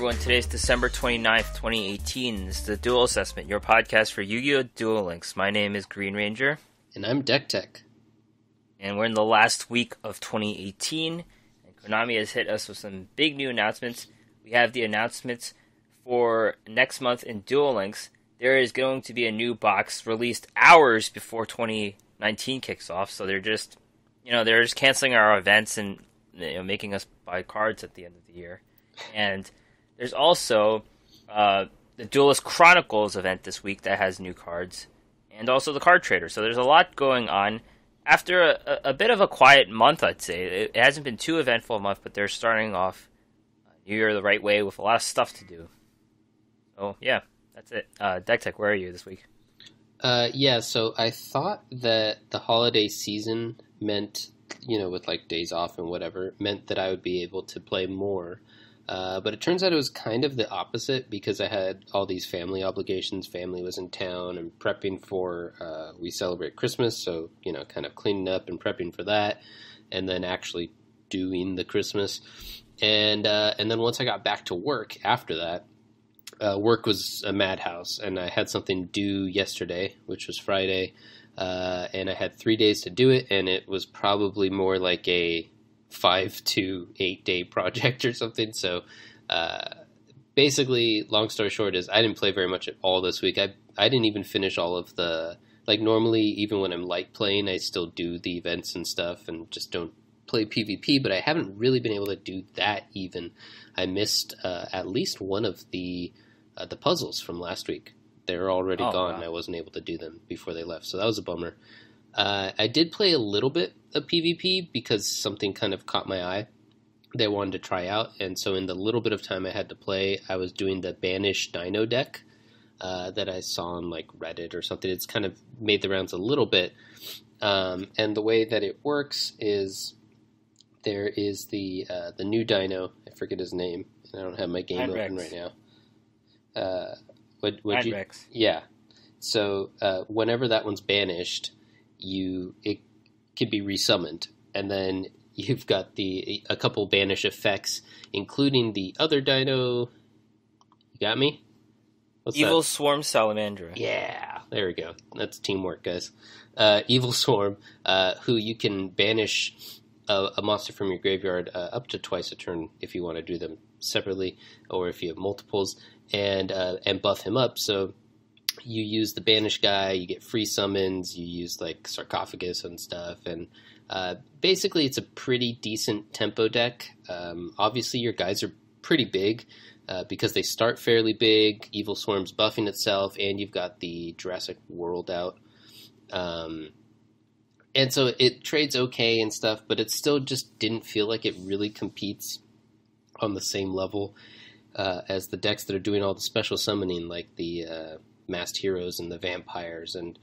Everyone, today's December 29th, 2018. This is the Duel Assessment, your podcast for Yu-Gi-Oh! Duel Links. My name is Green Ranger. And I'm Deck Tech. And we're in the last week of 2018. And Konami has hit us with some big new announcements. We have the announcements for next month in Duel Links. There is going to be a new box released hours before 2019 kicks off. So they're just, you know, they're just canceling our events and you know, making us buy cards at the end of the year. And there's also uh, the Duelist Chronicles event this week that has new cards, and also the Card Trader. So there's a lot going on. After a, a bit of a quiet month, I'd say it, it hasn't been too eventful a month, but they're starting off New Year the right way with a lot of stuff to do. So yeah, that's it. Uh, Deck Tech, where are you this week? Uh, yeah, so I thought that the holiday season meant, you know, with like days off and whatever, meant that I would be able to play more. Uh, but it turns out it was kind of the opposite because I had all these family obligations. Family was in town and prepping for, uh, we celebrate Christmas, so, you know, kind of cleaning up and prepping for that, and then actually doing the Christmas. And, uh, and then once I got back to work after that, uh, work was a madhouse, and I had something due yesterday, which was Friday, uh, and I had three days to do it, and it was probably more like a five to eight day project or something. So uh, basically, long story short is I didn't play very much at all this week. I I didn't even finish all of the like normally even when I'm light playing, I still do the events and stuff and just don't play PvP. But I haven't really been able to do that even. I missed uh, at least one of the uh, the puzzles from last week. They're already oh, gone. Wow. I wasn't able to do them before they left, so that was a bummer. Uh, I did play a little bit of PvP because something kind of caught my eye that I wanted to try out. And so, in the little bit of time I had to play, I was doing the Banish Dino deck uh, that I saw on like Reddit or something. It's kind of made the rounds a little bit. Um, and the way that it works is there is the uh, the new Dino. I forget his name. I don't have my game open right now. Uh, what would you? Yeah. So uh, whenever that one's banished, you it can be resummoned, and then you've got the a couple banish effects, including the other dino. You got me. What's Evil that? Swarm Salamandra. Yeah, there we go. That's teamwork, guys. Uh, Evil Swarm, uh, who you can banish a, a monster from your graveyard uh, up to twice a turn if you want to do them separately, or if you have multiples, and uh, and buff him up. So you use the banish guy, you get free summons, you use like sarcophagus and stuff, and uh, basically it's a pretty decent tempo deck. Um, obviously, your guys are pretty big uh, because they start fairly big. Evil Swarm's buffing itself, and you've got the Jurassic World out. Um, and so it trades okay and stuff, but it still just didn't feel like it really competes on the same level uh, as the decks that are doing all the special summoning, like the uh, masked heroes and the vampires. And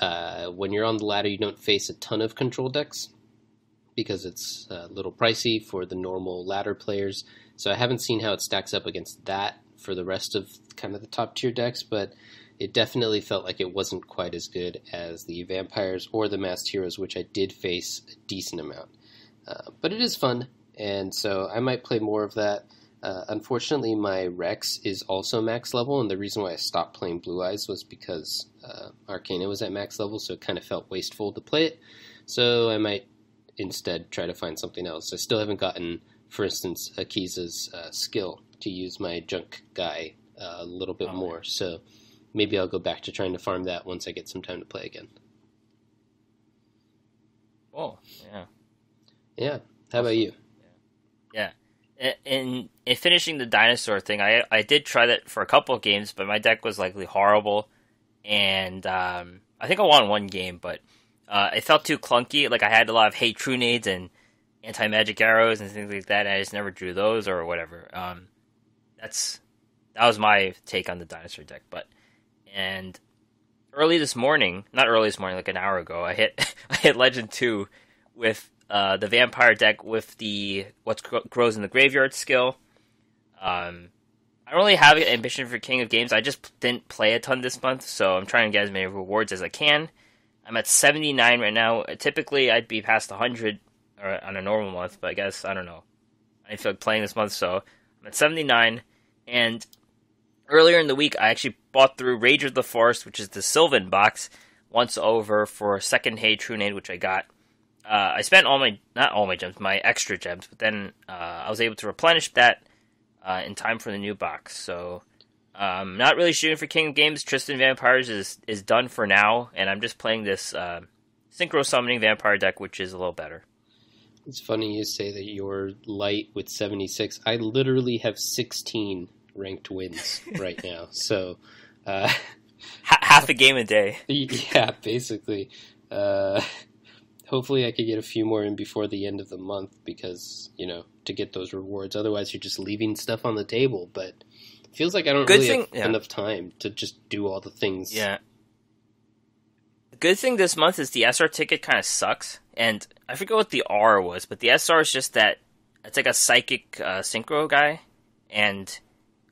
uh, when you're on the ladder, you don't face a ton of control decks because it's a little pricey for the normal ladder players. So I haven't seen how it stacks up against that for the rest of kind of the top tier decks, but it definitely felt like it wasn't quite as good as the vampires or the masked heroes, which I did face a decent amount. Uh, but it is fun, and so I might play more of that. Uh, unfortunately, my Rex is also max level, and the reason why I stopped playing Blue Eyes was because uh, Arkana was at max level, so it kind of felt wasteful to play it. So I might instead try to find something else. I still haven't gotten, for instance, Akiza's uh, skill to use my junk guy uh, a little bit oh, more. So maybe I'll go back to trying to farm that once I get some time to play again. Oh, yeah. Yeah. How about you? Yeah. yeah in in finishing the dinosaur thing, I I did try that for a couple games, but my deck was likely horrible, and um, I think I won one game, but uh, it felt too clunky. Like I had a lot of Hey Trunades and anti magic arrows and things like that. And I just never drew those or whatever. Um, that's that was my take on the dinosaur deck. But and early this morning, not early this morning, like an hour ago, I hit I hit Legend two with uh, the vampire deck with the what grows in the graveyard skill. Um, I don't really have an ambition for King of Games. I just didn't play a ton this month, so I'm trying to get as many rewards as I can. I'm at 79 right now. Typically, I'd be past 100 on a normal month, but I guess I don't know. I feel like playing this month, so I'm at 79, And earlier in the week, I actually bought through Rage of the Forest, which is the Sylvan box, once over for second Hey Trunade, which I got. Uh, I spent all my, not all my gems, my extra gems, but then uh, I was able to replenish that uh, in time for the new box. So, um, not really shooting for King of Games. Tristan Vampires is, is done for now, and I'm just playing this uh, Synchro Summoning Vampire deck, which is a little better. It's funny you say that you're light with 76. I literally have 16 ranked wins right now. So, uh, half a game a day. Yeah, basically. Uh, hopefully, I could get a few more in before the end of the month because you know to get those rewards. Otherwise, you're just leaving stuff on the table. But it feels like I don't Good really thing- have yeah. enough time to just do all the things. Yeah. Good thing this month is the SR ticket kind of sucks, and I forget what the R was, but the SR is just that it's like a psychic uh, synchro guy, and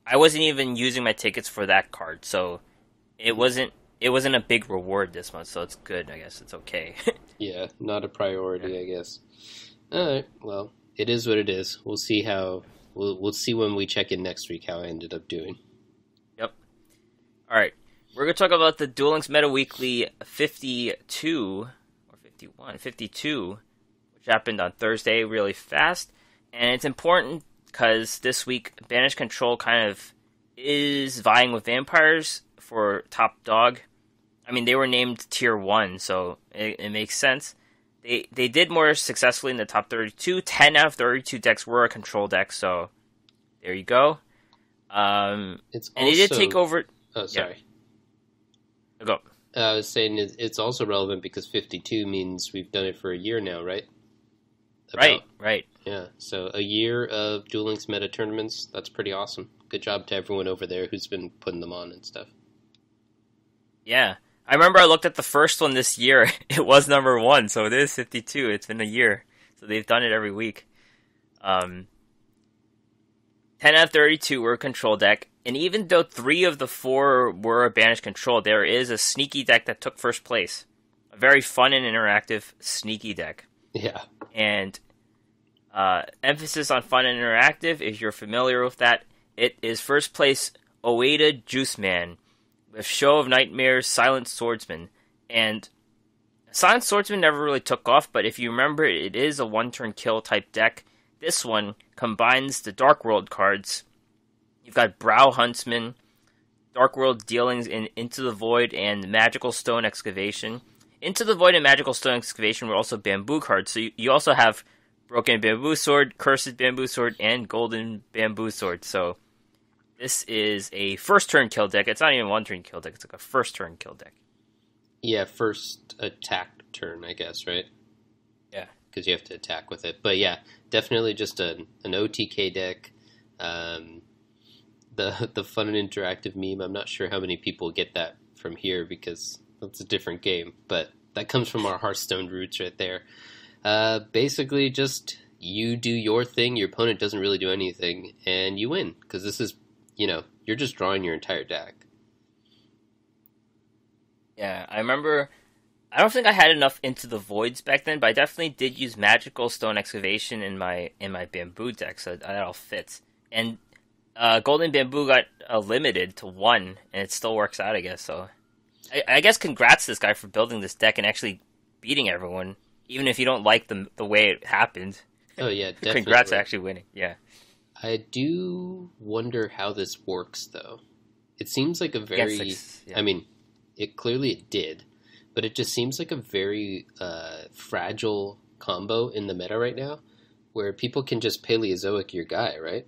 I wasn't even using my tickets for that card, so it wasn't it wasn't a big reward this month, so it's good. I guess it's okay. Yeah, not a priority, I guess. All right. Well, it is what it is. We'll see how. We'll we'll see when we check in next week how I ended up doing. Yep. All right, we're gonna talk about the Duel Links Meta Weekly 52 or 51, 52, which happened on Thursday, really fast, and it's important because this week Banish Control kind of is vying with Vampires for top dog. I mean, they were named Tier One, so it, it makes sense. They they did more successfully in the top 32. 10 out of 32 decks were a control deck, so there you go. Um, It's and also, they did take over. Oh, sorry. Go. Uh, I was saying it's also relevant because 52 means we've done it for a year now, right? Right, right. Yeah. So a year of Duel Links meta tournaments. That's pretty awesome. Good job to everyone over there who's been putting them on and stuff. Yeah. I remember I looked at the first one this year. It was number one, so it is 52. It's been a year. So they've done it every week. Um, 10 out of 32 were a control deck. And even though three of the four were a banished control, there is a sneaky deck that took first place. A very fun and interactive sneaky deck. Yeah. and uh, emphasis on fun and interactive. If you're familiar with that, it is first place Oeda Juice Man with Show of Nightmares, Silent Swordsman, and Silent Swordsman never really took off. But if you remember, it is a one-turn kill type deck. This one combines the Dark World cards. You've got Broww Huntsman, Dark World Dealings in Into the Void, and Magical Stone Excavation. Into the Void and Magical Stone Excavation were also bamboo cards, so you, you also have Broken Bamboo Sword, Cursed Bamboo Sword, and Golden Bamboo Sword. So this is a first turn kill deck. It's not even one turn kill deck, it's like a first turn kill deck. Yeah. First attack turn, I guess, right? Yeah. Because you have to attack with it. But yeah, definitely just an an OTK deck. Um, the the fun and interactive meme. I'm not sure how many people get that from here because that's a different game, but that comes from our Hearthstone roots right there. Uh, basically, just you do your thing. Your opponent doesn't really do anything, and you win because this is, you know, you're just drawing your entire deck. Yeah, I remember. I don't think I had enough into the voids back then, but I definitely did use magical stone excavation in my in my bamboo deck, so that all fits. And uh, golden bamboo got uh, limited to one, and it still works out, I guess. So, I, I guess congrats to this guy for building this deck and actually beating everyone, even if you don't like the the way it happened. Oh yeah, definitely. Congrats to actually winning. Yeah, I do wonder how this works, though. It seems like a very. Yes, yeah. I mean, it clearly it did, but it just seems like a very uh, fragile combo in the meta right now, where people can just Paleozoic your guy, right?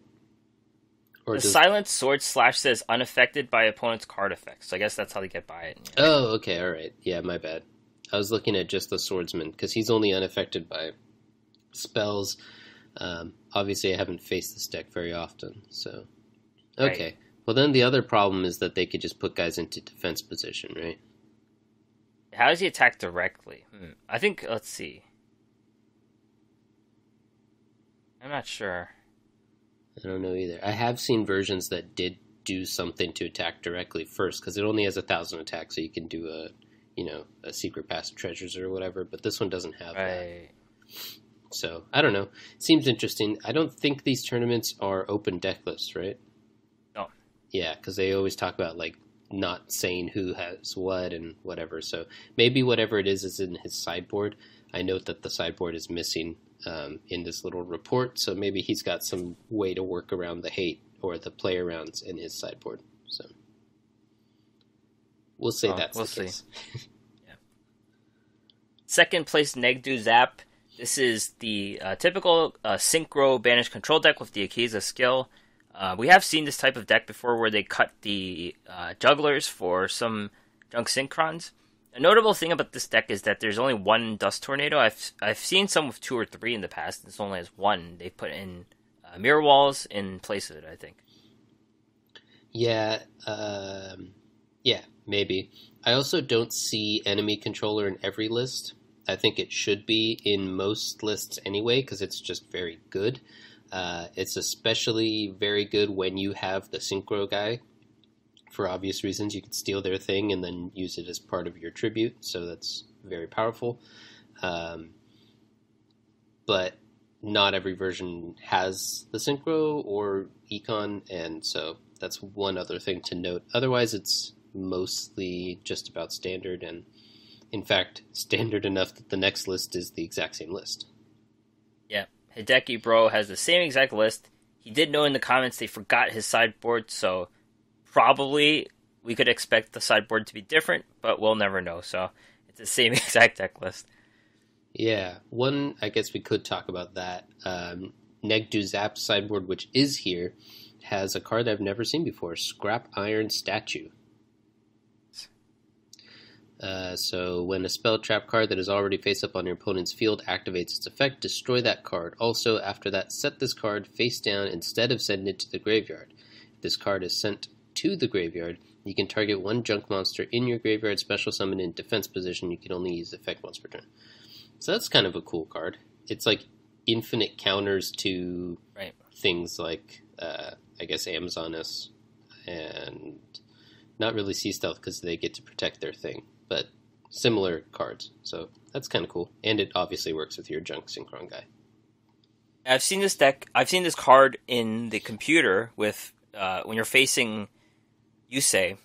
Or the does- silent sword slash says unaffected by opponent's card effects. So I guess that's how they get by it. Oh, okay, all right. Yeah, my bad. I was looking at just the swordsman because he's only unaffected by spells. Um, obviously, I haven't faced this deck very often, so okay. Right. Well, then the other problem is that they could just put guys into defense position, right? How does he attack directly? Hmm. I think let's see. I'm not sure. I don't know either. I have seen versions that did do something to attack directly first because it only has a thousand attacks, so you can do a, you know, a secret pass of treasures or whatever. But this one doesn't have that. So I don't know. Seems interesting. I don't think these tournaments are open deck lists, right? No, Yeah, because they always talk about like not saying who has what and whatever. So maybe whatever it is is in his sideboard. I note that the sideboard is missing um, in this little report, so maybe he's got some way to work around the hate or the play arounds in his sideboard. So we'll say Oh, that's we'll the see. case. Second place, Negdu Zap. This is the uh, typical uh, synchro banish control deck with the Akiza skill. Uh, we have seen this type of deck before where they cut the uh, jugglers for some junk synchrons. A notable thing about this deck is that there's only one dust tornado. I've I've seen some with two or three in the past. This only has one. They put in uh, mirror walls in place of it. I think. Yeah, um, yeah, maybe. I also don't see enemy controller in every list. I think it should be in most lists anyway because it's just very good. Uh, it's especially very good when you have the synchro guy. For obvious reasons, you can steal their thing and then use it as part of your tribute, so that's very powerful. Um, but not every version has the synchro or econ, and so that's one other thing to note. Otherwise, it's mostly just about standard, and in fact, standard enough that the next list is the exact same list. Yeah, Hideki Bro has the same exact list. He did know in the comments they forgot his sideboard, so probably we could expect the sideboard to be different, but we'll never know. So it's the same exact deck list. Yeah, one, I guess we could talk about that. Um, Negdu Zap sideboard, which is here, has a card I've never seen before Scrap Iron Statue. Uh, so when a spell trap card that is already face up on your opponent's field activates its effect, destroy that card. Also, after that, set this card face down instead of sending it to the graveyard. If this card is sent to the graveyard, you can target one junk monster in your graveyard special summon in defense position. You can only use effect once per turn. So that's kind of a cool card. It's like infinite counters to Right. things like, uh, I guess, Amazoness and not really Sea Stealth because they get to protect their thing, but similar cards. So that's kind of cool. And it obviously works with your junk synchron guy. I've seen this deck. I've seen this card in the computer with uh, when you're facing Yusei,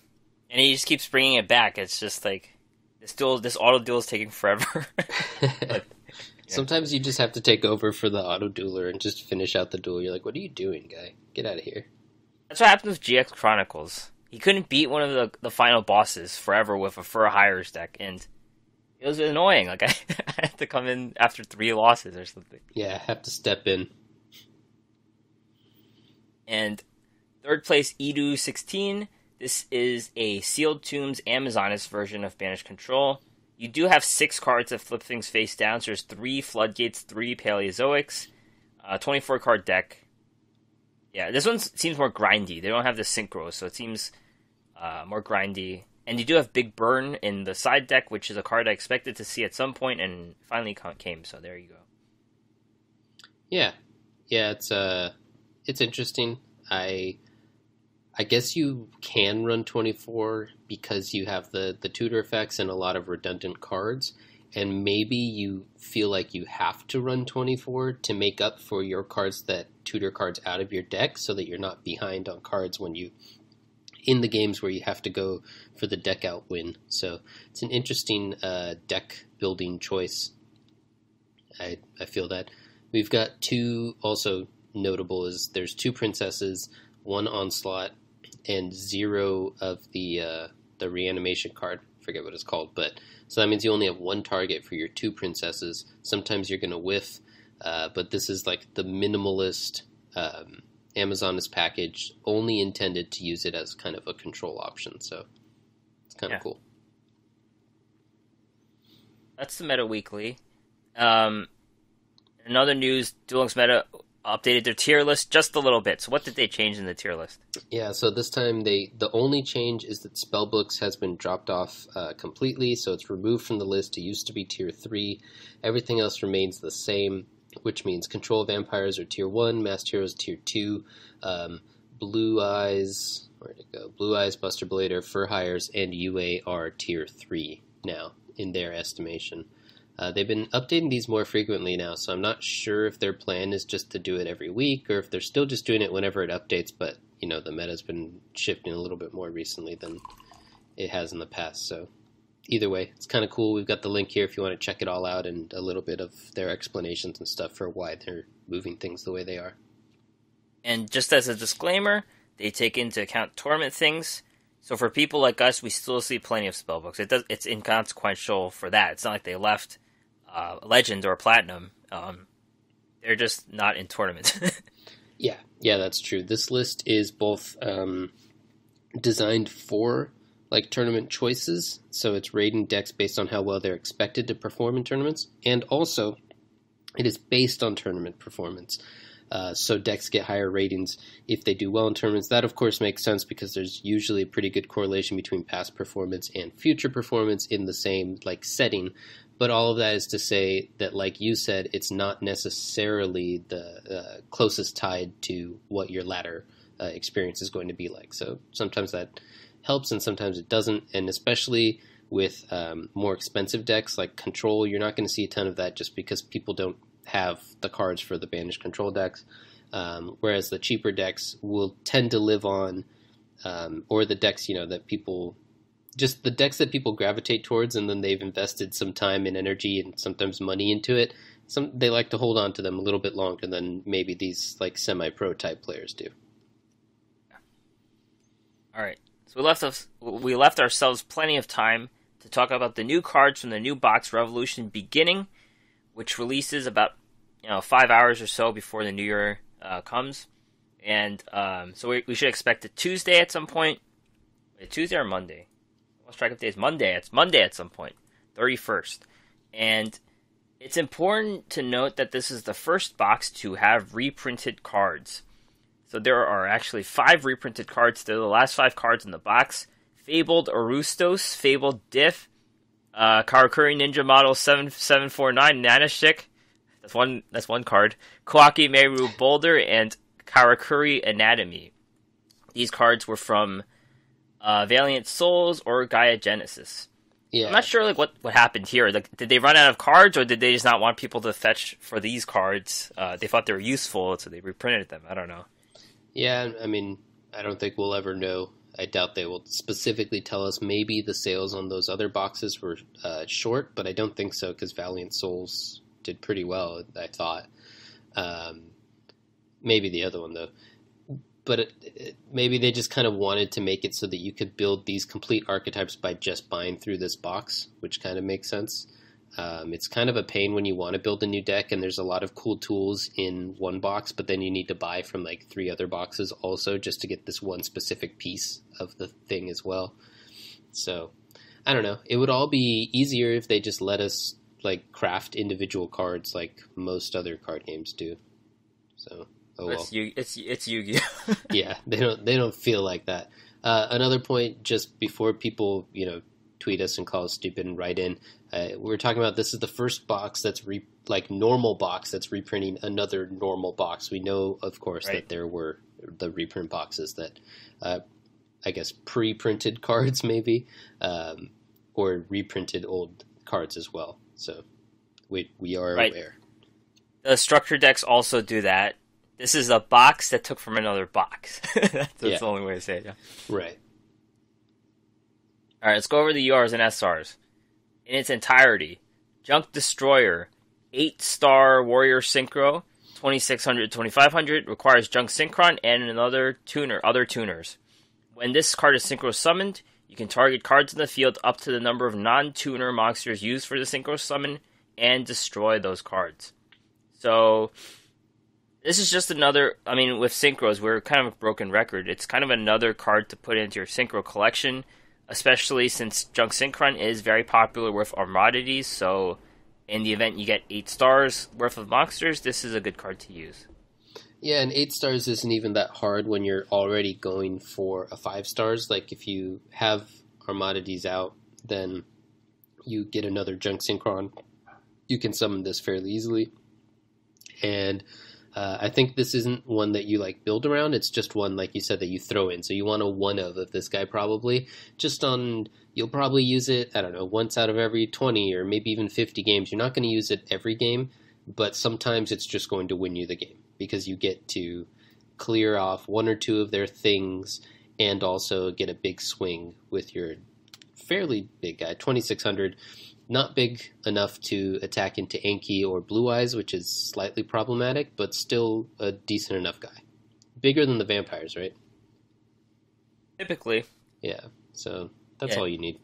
and he just keeps bringing it back. It's just like this duel, this auto duel is taking forever. Sometimes you just have to take over for the auto dueler and just finish out the duel. You're like, what are you doing, guy? Get out of here. That's what happens with GX Chronicles. He couldn't beat one of the the final bosses forever with a Fur Hires deck, and it was annoying. Like I, I had to come in after three losses or something. Yeah, I have to step in. And third place, Edu sixteen. This is a Sealed Tombs Amazoness version of Banished Control. You do have six cards that flip things face down. So there's three Floodgates, three Paleozoics, uh, 24 card deck. Yeah, this one seems more grindy. They don't have the synchro, so it seems uh, more grindy. And you do have Big Burn in the side deck, which is a card I expected to see at some point, and finally came. So there you go. Yeah, yeah, it's uh, it's interesting. I, I guess you can run twenty four because you have the the tutor effects and a lot of redundant cards, and maybe you feel like you have to run twenty four to make up for your cards that tutor cards out of your deck, so that you're not behind on cards when you in the games where you have to go for the deck out win. So it's an interesting uh, deck building choice. I I feel that. We've got two also notable is there's two princesses, one onslaught, and zero of the uh, the reanimation card. Forget what it's called, but so that means you only have one target for your two princesses. Sometimes you're gonna whiff, uh, but this is like the minimalist um, Amazoness packaged only intended to use it as kind of a control option. So it's kind of Yeah. cool. That's the Meta Weekly. Um, in other news, Duel Links Meta updated their tier list just a little bit. So what did they change in the tier list? Yeah, so this time they the only change is that spellbooks has been dropped off uh, completely, so it's removed from the list. It used to be tier three. Everything else remains the same, which means control vampires are tier one, masked heroes tier two, um, blue eyes where'd it go? Blue eyes, Buster Blader, Fur Hires, and UA are tier three now in their estimation. Uh, they've been updating these more frequently now, so I'm not sure if their plan is just to do it every week or if they're still just doing it whenever it updates. But you know, the meta's been shifting a little bit more recently than it has in the past. So either way, it's kind of cool. We've got the link here if you want to check it all out and a little bit of their explanations and stuff for why they're moving things the way they are. And just as a disclaimer, they take into account tournament things. So for people like us, we still see plenty of spellbooks. It does. It's inconsequential for that. It's not like they left uh, Legend or Platinum. Um, they're just not in tournaments. yeah, yeah, that's true. This list is both um, designed for like tournament choices, so it's rating decks based on how well they're expected to perform in tournaments, and also it is based on tournament performance. Uh, so decks get higher ratings if they do well in tournaments. That, of course, makes sense because there's usually a pretty good correlation between past performance and future performance in the same like setting. But all of that is to say that, like you said, it's not necessarily the uh, closest tied to what your latter uh, experience is going to be like. So sometimes that helps, and sometimes it doesn't. And especially with um, more expensive decks like Control, you're not going to see a ton of that just because people don't have the cards for the banished control decks, um, whereas the cheaper decks will tend to live on, um, or the decks you know that people just the decks that people gravitate towards, and then they've invested some time and energy and sometimes money into it. Some they like to hold on to them a little bit longer than maybe these like semi-pro type players do. All right, so we left us we left ourselves plenty of time to talk about the new cards from the new box Revolution beginning which releases about you know five hours or so before the new year uh, comes, and um, so we, we should expect a Tuesday at some point. Wait, Tuesday or Monday? Let's track of days. Monday. It's Monday at some point, thirty first, and it's important to note that this is the first box to have reprinted cards. So there are actually five reprinted cards. They're the last five cards in the box. Fabled Arustos, Fabled Dyf, uh, Karakuri Ninja Model seven seven four nine Nanashick. That's one. That's one card. Koa'ki Meiru Boulder and Karakuri Anatomy. These cards were from uh, Valiant Souls or Gaia Genesis. Yeah. I'm not sure like what, what happened here. Like, did they run out of cards, or did they just not want people to fetch for these cards? Uh, they thought they were useful, so they reprinted them. I don't know. Yeah, I mean, I don't think we'll ever know I doubt they will specifically tell us. Maybe the sales on those other boxes were uh, short, but I don't think so because Valiant Souls did pretty well. I thought. Um, maybe the other one though, but it, it, maybe they just kind of wanted to make it so that you could build these complete archetypes by just buying through this box, which kind of makes sense. Um, it's kind of a pain when you want to build a new deck, and there's a lot of cool tools in one box, but then you need to buy from like three other boxes also just to get this one specific piece of the thing as well. So, I don't know. It would all be easier if they just let us like craft individual cards like most other card games do. So, oh well. It's Yu- it's it's Yu-Gi-Oh. yeah, they don't they don't feel like that. Uh, another point, just before people you know tweet us and call us stupid and write in. Uh, we are talking about this is the first box that's re- like normal box that's reprinting another normal box. We know, of course, right. that there were the reprint boxes that, uh, I guess, pre-printed cards maybe, um, or reprinted old cards as well. So we we are right. aware. The structure decks also do that. This is a box that took from another box. that's, that's yeah. the only way to say it. Yeah. Right. All right, let's go over the URs and SRs in its entirety. Junk Destroyer, 8 star Warrior Synchro, 2600 2500, requires Junk Synchron and another tuner, other tuners. When this card is Synchro summoned, you can target cards in the field up to the number of non tuner monsters used for the Synchro summon and destroy those cards. So, this is just another. I mean, with Synchros, we're kind of a broken record. It's kind of another card to put into your Synchro collection especially since Junk Synchron is very popular with Armades. So, in the event you get eight stars worth of monsters, this is a good card to use. Yeah, and eight stars isn't even that hard when you're already going for a five stars. Like if you have Armades out, then you get another Junk Synchron. You can summon this fairly easily, and Uh, I think this isn't one that you like build around. It's just one, like you said, that you throw in. So you want a one of of this guy probably. Just on, you'll probably use it. I don't know, once out of every twenty or maybe even fifty games. You're not going to use it every game, but sometimes it's just going to win you the game because you get to clear off one or two of their things and also get a big swing with your fairly big guy, twenty six hundred not big enough to attack into Anki or Blue Eyes, which is slightly problematic, but still a decent enough guy. Bigger than the vampires, right? Typically. Yeah, so that's Yeah. all you need.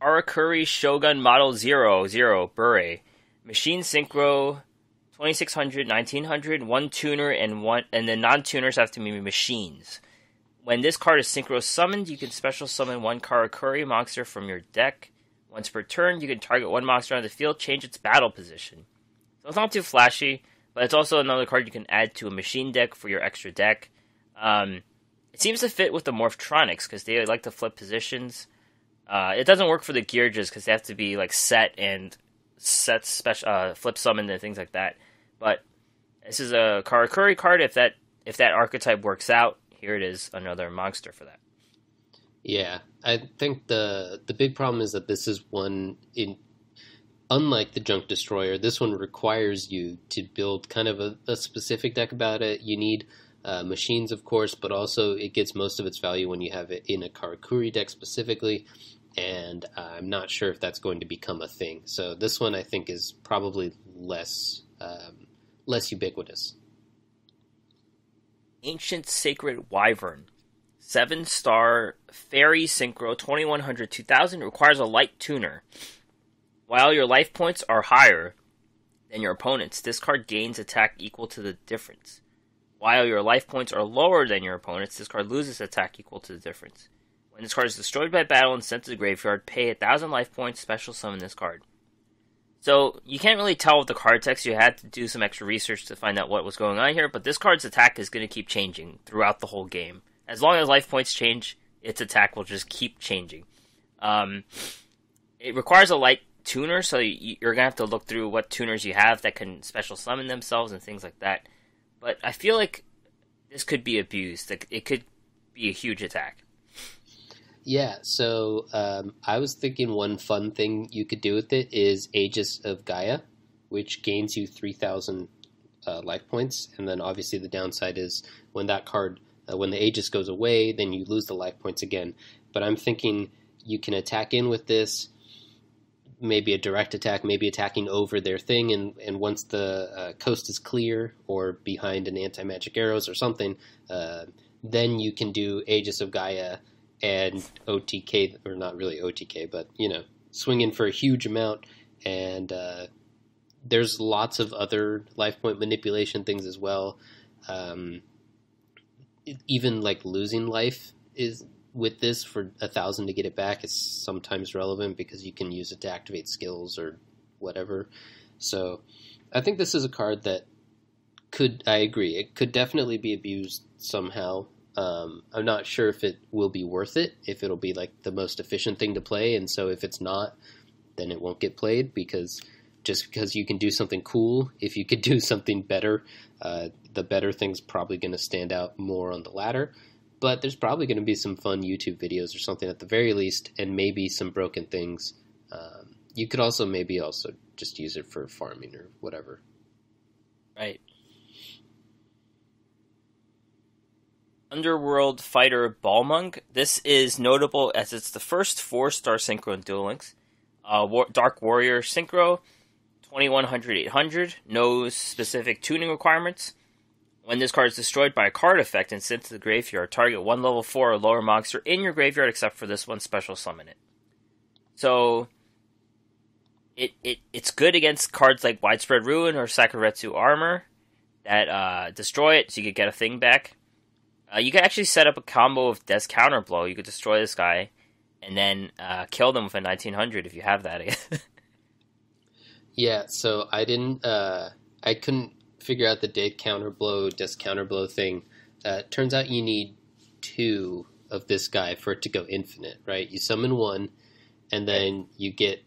Karakuri Shogun Model 00, Zero, Burei. Machine Synchro 2600, 1900, one tuner, and one, and the non tuners have to be machines. When this card is synchro summoned, you can special summon one Karakuri monster from your deck. Once per turn, you can target one monster on the field, change its battle position. So it's not too flashy, but it's also another card you can add to a machine deck for your extra deck. Um, it seems to fit with the Morphtronics because they like to flip positions. Uh, it doesn't work for the Geargias because they have to be like set and set special uh, flip summon and things like that. But this is a Karakuri card. If that if that archetype works out, here it is, another monster for that. Yeah, I think the the big problem is that this is one in unlike the Junk Destroyer, this one requires you to build kind of a, a specific deck about it. You need uh, machines, of course, but also it gets most of its value when you have it in a Karakuri deck specifically. And I'm not sure if that's going to become a thing. So this one, I think, is probably less um, less ubiquitous. Ancient Sacred Wyvern. 7 star Fairy Synchro 2100 2000 requires a light tuner. While your life points are higher than your opponent's, this card gains attack equal to the difference. While your life points are lower than your opponent's, this card loses attack equal to the difference. When this card is destroyed by battle and sent to the graveyard, pay a thousand life points, special summon this card. So you can't really tell with the card text. You had to do some extra research to find out what was going on here. But this card's attack is going to keep changing throughout the whole game. As long as life points change, its attack will just keep changing. Um, it requires a light tuner, so you, you're gonna have to look through what tuners you have that can special summon themselves and things like that. But I feel like this could be abused. Like it could be a huge attack. Yeah, so um, I was thinking one fun thing you could do with it is Aegis of Gaia, which gains you 3,000 uh, life points. And then obviously the downside is when that card, uh, when the Aegis goes away, then you lose the life points again. But I'm thinking you can attack in with this, maybe a direct attack, maybe attacking over their thing. And, and once the uh, coast is clear or behind an anti magic arrows or something, uh, then you can do Aegis of Gaia and OTK, or not really OTK, but you know, swing in for a huge amount. And uh, there's lots of other life point manipulation things as well. Um, even like losing life is with this for a thousand to get it back is sometimes relevant because you can use it to activate skills or whatever. So I think this is a card that could I agree it could definitely be abused somehow. Um, I'm not sure if it will be worth it, if it'll be like the most efficient thing to play, and so if it's not, then it won't get played because just because you can do something cool, if you could do something better, uh, the better thing's probably going to stand out more on the ladder. But there's probably going to be some fun YouTube videos or something at the very least, and maybe some broken things. Um, you could also maybe also just use it for farming or whatever. Right. Underworld Fighter Balmung. This is notable as it's the first four star synchro in Duel Links. Uh, War- Dark Warrior Synchro, 2100 800, no specific tuning requirements. When this card is destroyed by a card effect and sent to the graveyard, target one level 4 or lower monster in your graveyard except for this one, special summon it. So, it, it it's good against cards like Widespread Ruin or Sakuretsu Armor that uh, destroy it so you could get a thing back. Uh, you could actually set up a combo of Death's Counterblow. You could destroy this guy and then uh, kill them with a 1900 if you have that. Yeah, so I didn't, uh, I couldn't figure out the dead counter blow, death counter blow thing. Uh, turns out you need two of this guy for it to go infinite, right? You summon one, and then you get,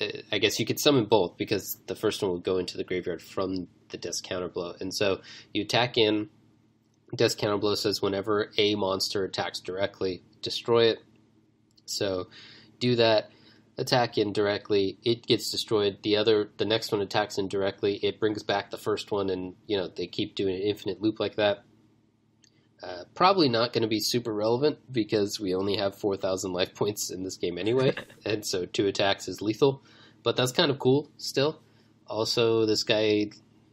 uh, I guess you could summon both because the first one will go into the graveyard from the disc counter blow. And so you attack in. Disc counter blow says whenever a monster attacks directly, destroy it. So do that. Attack indirectly, it gets destroyed. The other, the next one attacks indirectly. it brings back the first one, and you know they keep doing an infinite loop like that. Uh, probably not going to be super relevant because we only have 4,000 life points in this game anyway, and so two attacks is lethal. But that's kind of cool still. Also, this guy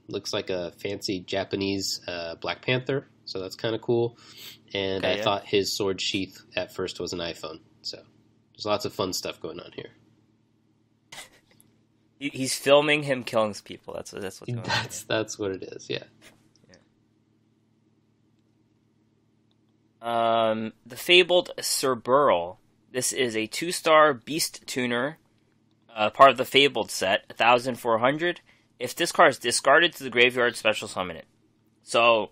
looks like a fancy Japanese uh, Black Panther, so that's kind of cool. And Okay, I yeah. thought his sword sheath at first was an iPhone, so there's lots of fun stuff going on here. He's filming him killing people. That's what that's what's going on. That's that's what it is. Yeah. Um, the fabled Cerburrel. This is a two-star beast tuner, uh, part of the fabled set, 1,400. If this card is discarded to the graveyard, special summon it. So,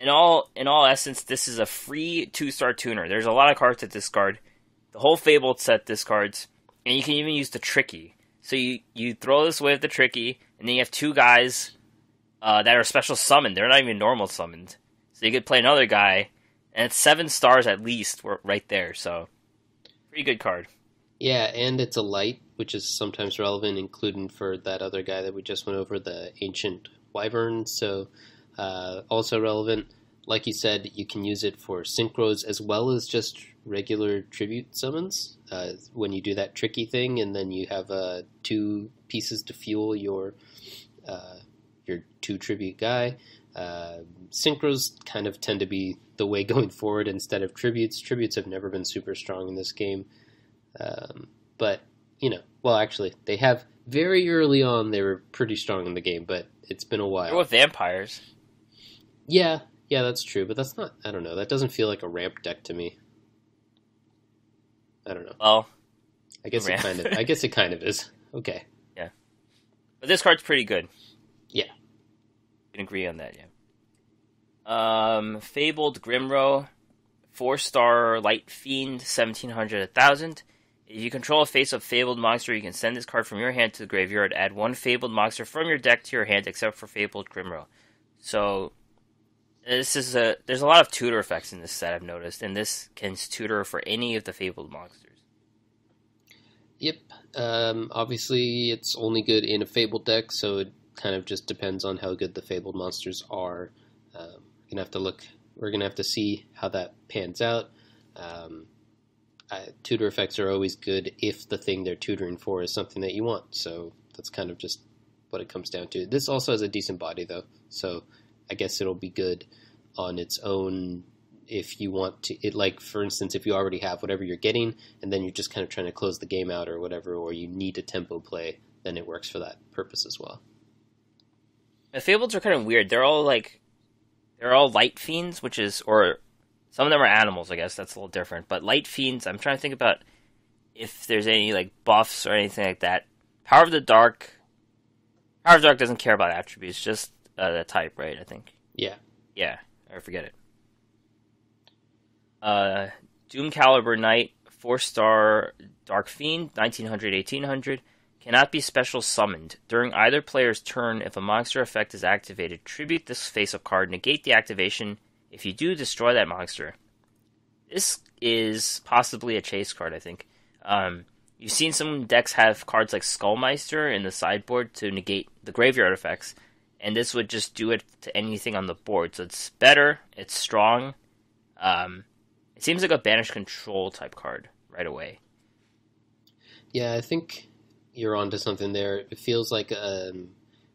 in all in all essence, this is a free two-star tuner. There's a lot of cards that discard. The whole fabled set discards, and you can even use the tricky. So you you throw this away with the tricky, and then you have two guys uh, that are special summoned. They're not even normal summoned. So you could play another guy, and it's seven stars at least right there. So pretty good card. Yeah, and it's a light, which is sometimes relevant, including for that other guy that we just went over, the ancient wyvern. So, uh, also relevant. Like you said, you can use it for synchros as well as just regular tribute summons. Uh, when you do that tricky thing, and then you have uh, two pieces to fuel your uh, your two tribute guy. Uh, synchros kind of tend to be the way going forward instead of tributes. Tributes have never been super strong in this game. Um, but you know, well, actually, they have very early on. They were pretty strong in the game, but it's been a while. They're with vampires. Yeah, yeah, that's true. But that's not. I don't know. That doesn't feel like a ramp deck to me. I don't know. Well, I guess it kind of. I guess it kind of is. Okay. Yeah, but this card's pretty good. Yeah. can agree on that. Yeah. Um, fabled Grimro, four star light fiend, seventeen hundred, a thousand. If you control a face of fabled monster, you can send this card from your hand to the graveyard. Add one fabled monster from your deck to your hand, except for fabled Grimro. So this is a there's a lot of tutor effects in this set I've noticed, and this can tutor for any of the fabled monsters. Yep. Um, obviously, it's only good in a Fabled deck, so it kind of just depends on how good the Fabled monsters are. Um, we're gonna have to look. We're gonna have to see how that pans out. Um, I, tutor effects are always good if the thing they're tutoring for is something that you want. So that's kind of just what it comes down to. This also has a decent body, though, so I guess it'll be good on its own if you want to it like for instance if you already have whatever you're getting and then you're just kind of trying to close the game out or whatever or you need a tempo play then it works for that purpose as well The fableds are kind of weird. They're all like, they're all light fiends, which is, or some of them are animals. I guess that's a little different. But light fiends, I'm trying to think about if there's any like buffs or anything like that. Power of the Dark, Power of the Dark doesn't care about attributes, just uh, the type, right? I think. yeah Yeah, or forget it. Uh, Doom Caliber Knight, four star Dark Fiend, 1900, 1800. Cannot be special summoned. During either player's turn, if a monster effect is activated, tribute this face up card, negate the activation. If you do, destroy that monster. This is possibly a chase card, I think. Um, you've seen some decks have cards like Skullmeister in the sideboard to negate the graveyard effects, and this would just do it to anything on the board. So it's better, it's strong. Um, it seems like a banish control type card right away. yeah i think you're onto something there it feels like um,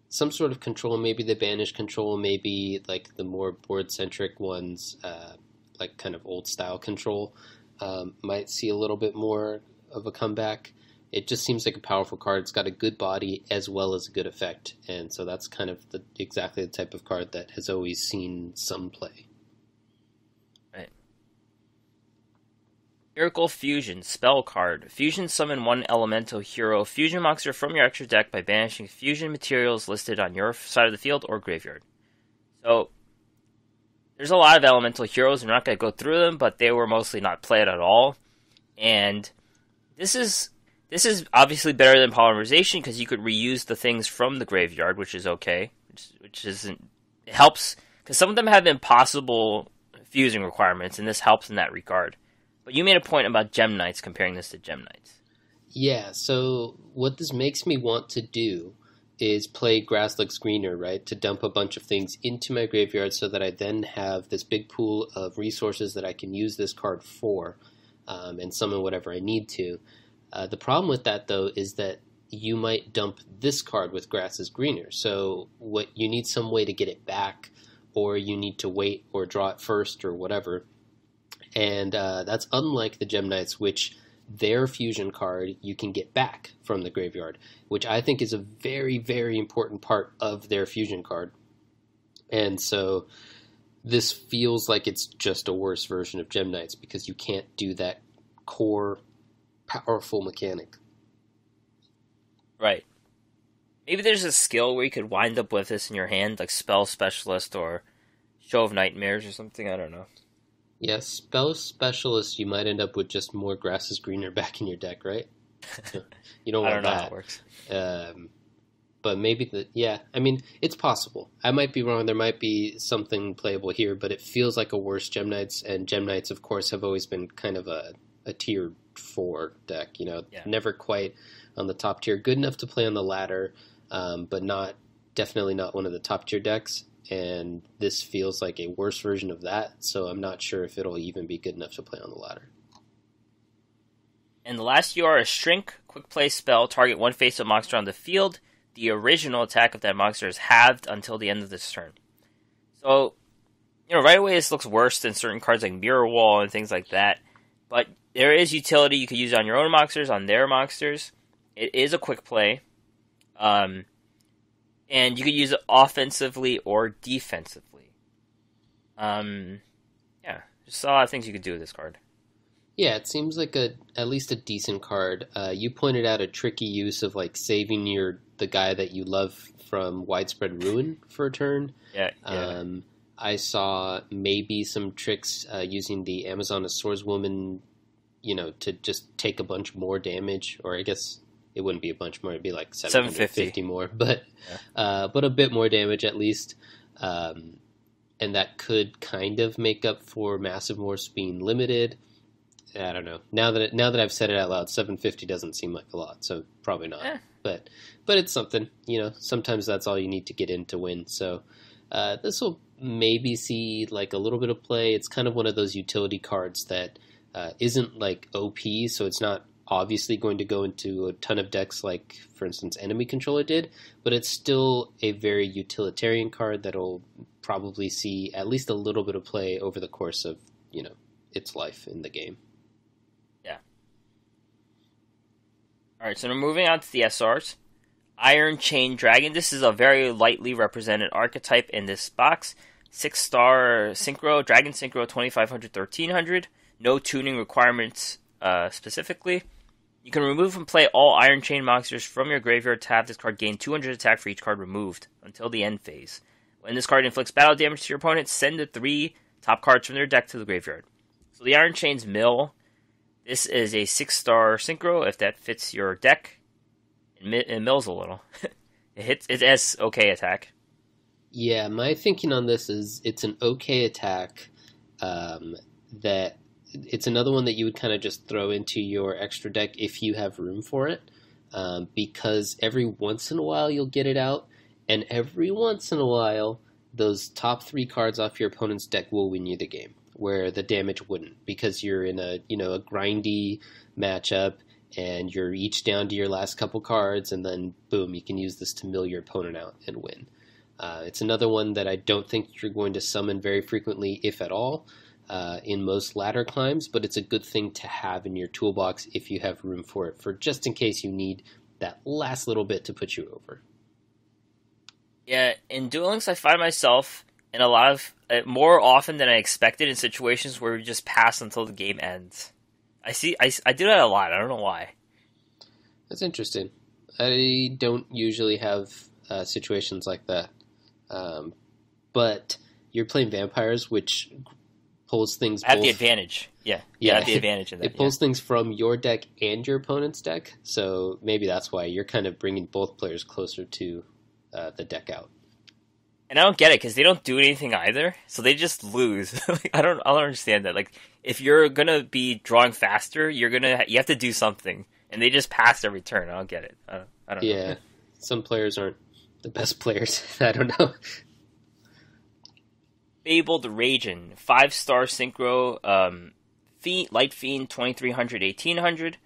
some sort of control maybe the banish control maybe like the more board centric ones uh, like kind of old style control um, might see a little bit more of a comeback it just seems like a powerful card. It's got a good body as well as a good effect, and so that's kind of the exactly the type of card that has always seen some play. Right. Miracle Fusion spell card. Fusion summon one elemental hero fusion monster from your extra deck by banishing fusion materials listed on your side of the field or graveyard. So there's a lot of elemental heroes. I'm not going to go through them, but they were mostly not played at all. And this is this is obviously better than polymerization because you could reuse the things from the graveyard, which is okay. which which isn't it helps because some of them have impossible fusing requirements, and this helps in that regard. But you made a point about Gem Knights, comparing this to Gem Knights. Yeah, so what this makes me want to do is play Grass Looks Greener, right? To dump a bunch of things into my graveyard so that I then have this big pool of resources that I can use this card for um, and summon whatever I need to. Uh, the problem with that, though, is that you might dump this card with Grass is Greener. So what you need some way to get it back, or you need to wait or draw it first or whatever. And uh, that's unlike the Gem Knights, which their fusion card you can get back from the graveyard, which I think is a very, very important part of their fusion card. And so this feels like it's just a worse version of Gem Knights because you can't do that core powerful mechanic. Right. Maybe there's a skill where you could wind up with this in your hand, like Spell Specialist or Show of Nightmares or something. I don't know. Yeah, spell specialist, you might end up with just more grass is greener back in your deck, right? you don't want I don't know that. how it works. Um, but maybe the yeah, I mean it's possible. I might be wrong. There might be something playable here, but it feels like a worse Gem Knights, and Gem Knights, of course, have always been kind of a, a tier four deck. You know, Yeah. never quite on the top tier. Good enough to play on the ladder, um, but not definitely not one of the top tier decks. And this feels like a worse version of that, so I'm not sure if it'll even be good enough to play on the ladder. And the last UR a Shrink, quick play spell, target one face up monster on the field. The original attack of that monster is halved until the end of this turn. So, you know, right away this looks worse than certain cards like Mirror Wall and things like that. But there is utility you could use on your own monsters, on their monsters. It is a quick play. Um, and you could use it offensively or defensively. Um, yeah, just a lot of things you could do with this card. Yeah, it seems like a at least a decent card. Uh, you pointed out a tricky use of like saving your the guy that you love from widespread ruin for a turn. Yeah, yeah. Um, I saw maybe some tricks uh, using the Amazon Swordswoman, you know, to just take a bunch more damage, or I guess it wouldn't be a bunch more; it'd be like 750. more, but Yeah. uh, but a bit more damage at least. Um, and that could kind of make up for Massive Morphs being limited. I don't know. Now that it, now that I've said it out loud, 750 doesn't seem like a lot, so probably not. Eh. But but it's something. You know, sometimes that's all you need to get in to win. So uh, this will maybe see like a little bit of play. It's kind of one of those utility cards that uh, isn't like OP, so it's not obviously going to go into a ton of decks like, for instance, Enemy Controller did, but it's still a very utilitarian card that'll probably see at least a little bit of play over the course of you know its life in the game. Yeah. All right, so we're moving on to the SRs. Iron Chain Dragon. This is a very lightly represented archetype in this box. Six star synchro, Dragon Synchro 2500 1300. No tuning requirements uh, specifically. You can remove and play all Iron Chain monsters from your graveyard to have this card gain 200 attack for each card removed until the end phase. When this card inflicts battle damage to your opponent, send the three top cards from their deck to the graveyard. So the Iron Chain's mill. This is a six star synchro if that fits your deck. It, mills a little. it hits. It has okay attack. Yeah, my thinking on this is it's an okay attack. Um, that it's another one that you would kind of just throw into your extra deck if you have room for it, um, because every once in a while you'll get it out, and every once in a while those top three cards off your opponent's deck will win you the game, where the damage wouldn't, because you're in a you know a grindy matchup and you're each down to your last couple cards, and then boom, you can use this to mill your opponent out and win. Uh, it's another one that I don't think you're going to summon very frequently, if at all, uh, in most ladder climbs, but it's a good thing to have in your toolbox if you have room for it, for just in case you need that last little bit to put you over. Yeah, in Duel Links, I find myself in a lot of uh, more often than I expected in situations where we just pass until the game ends. I see. I, I do that a lot. I don't know why. That's interesting. I don't usually have uh, situations like that, um, but you're playing vampires, which pulls things. Have both, the advantage. Yeah, Yeah. Have the advantage in that. It pulls things from your deck and your opponent's deck, so maybe that's why you're kind of bringing both players closer to uh, the deck out. and I don't get it because they don't do anything either, so they just lose. like, I don't, I don't understand that. Like, if you're gonna be drawing faster, you're gonna, you have to do something, and they just pass every turn. I don't get it. I don't, I don't yeah, know. some players aren't the best players. I don't know. Fabled Ragin, five star synchro, um, Fiend, Light Fiend, 2300, 1800.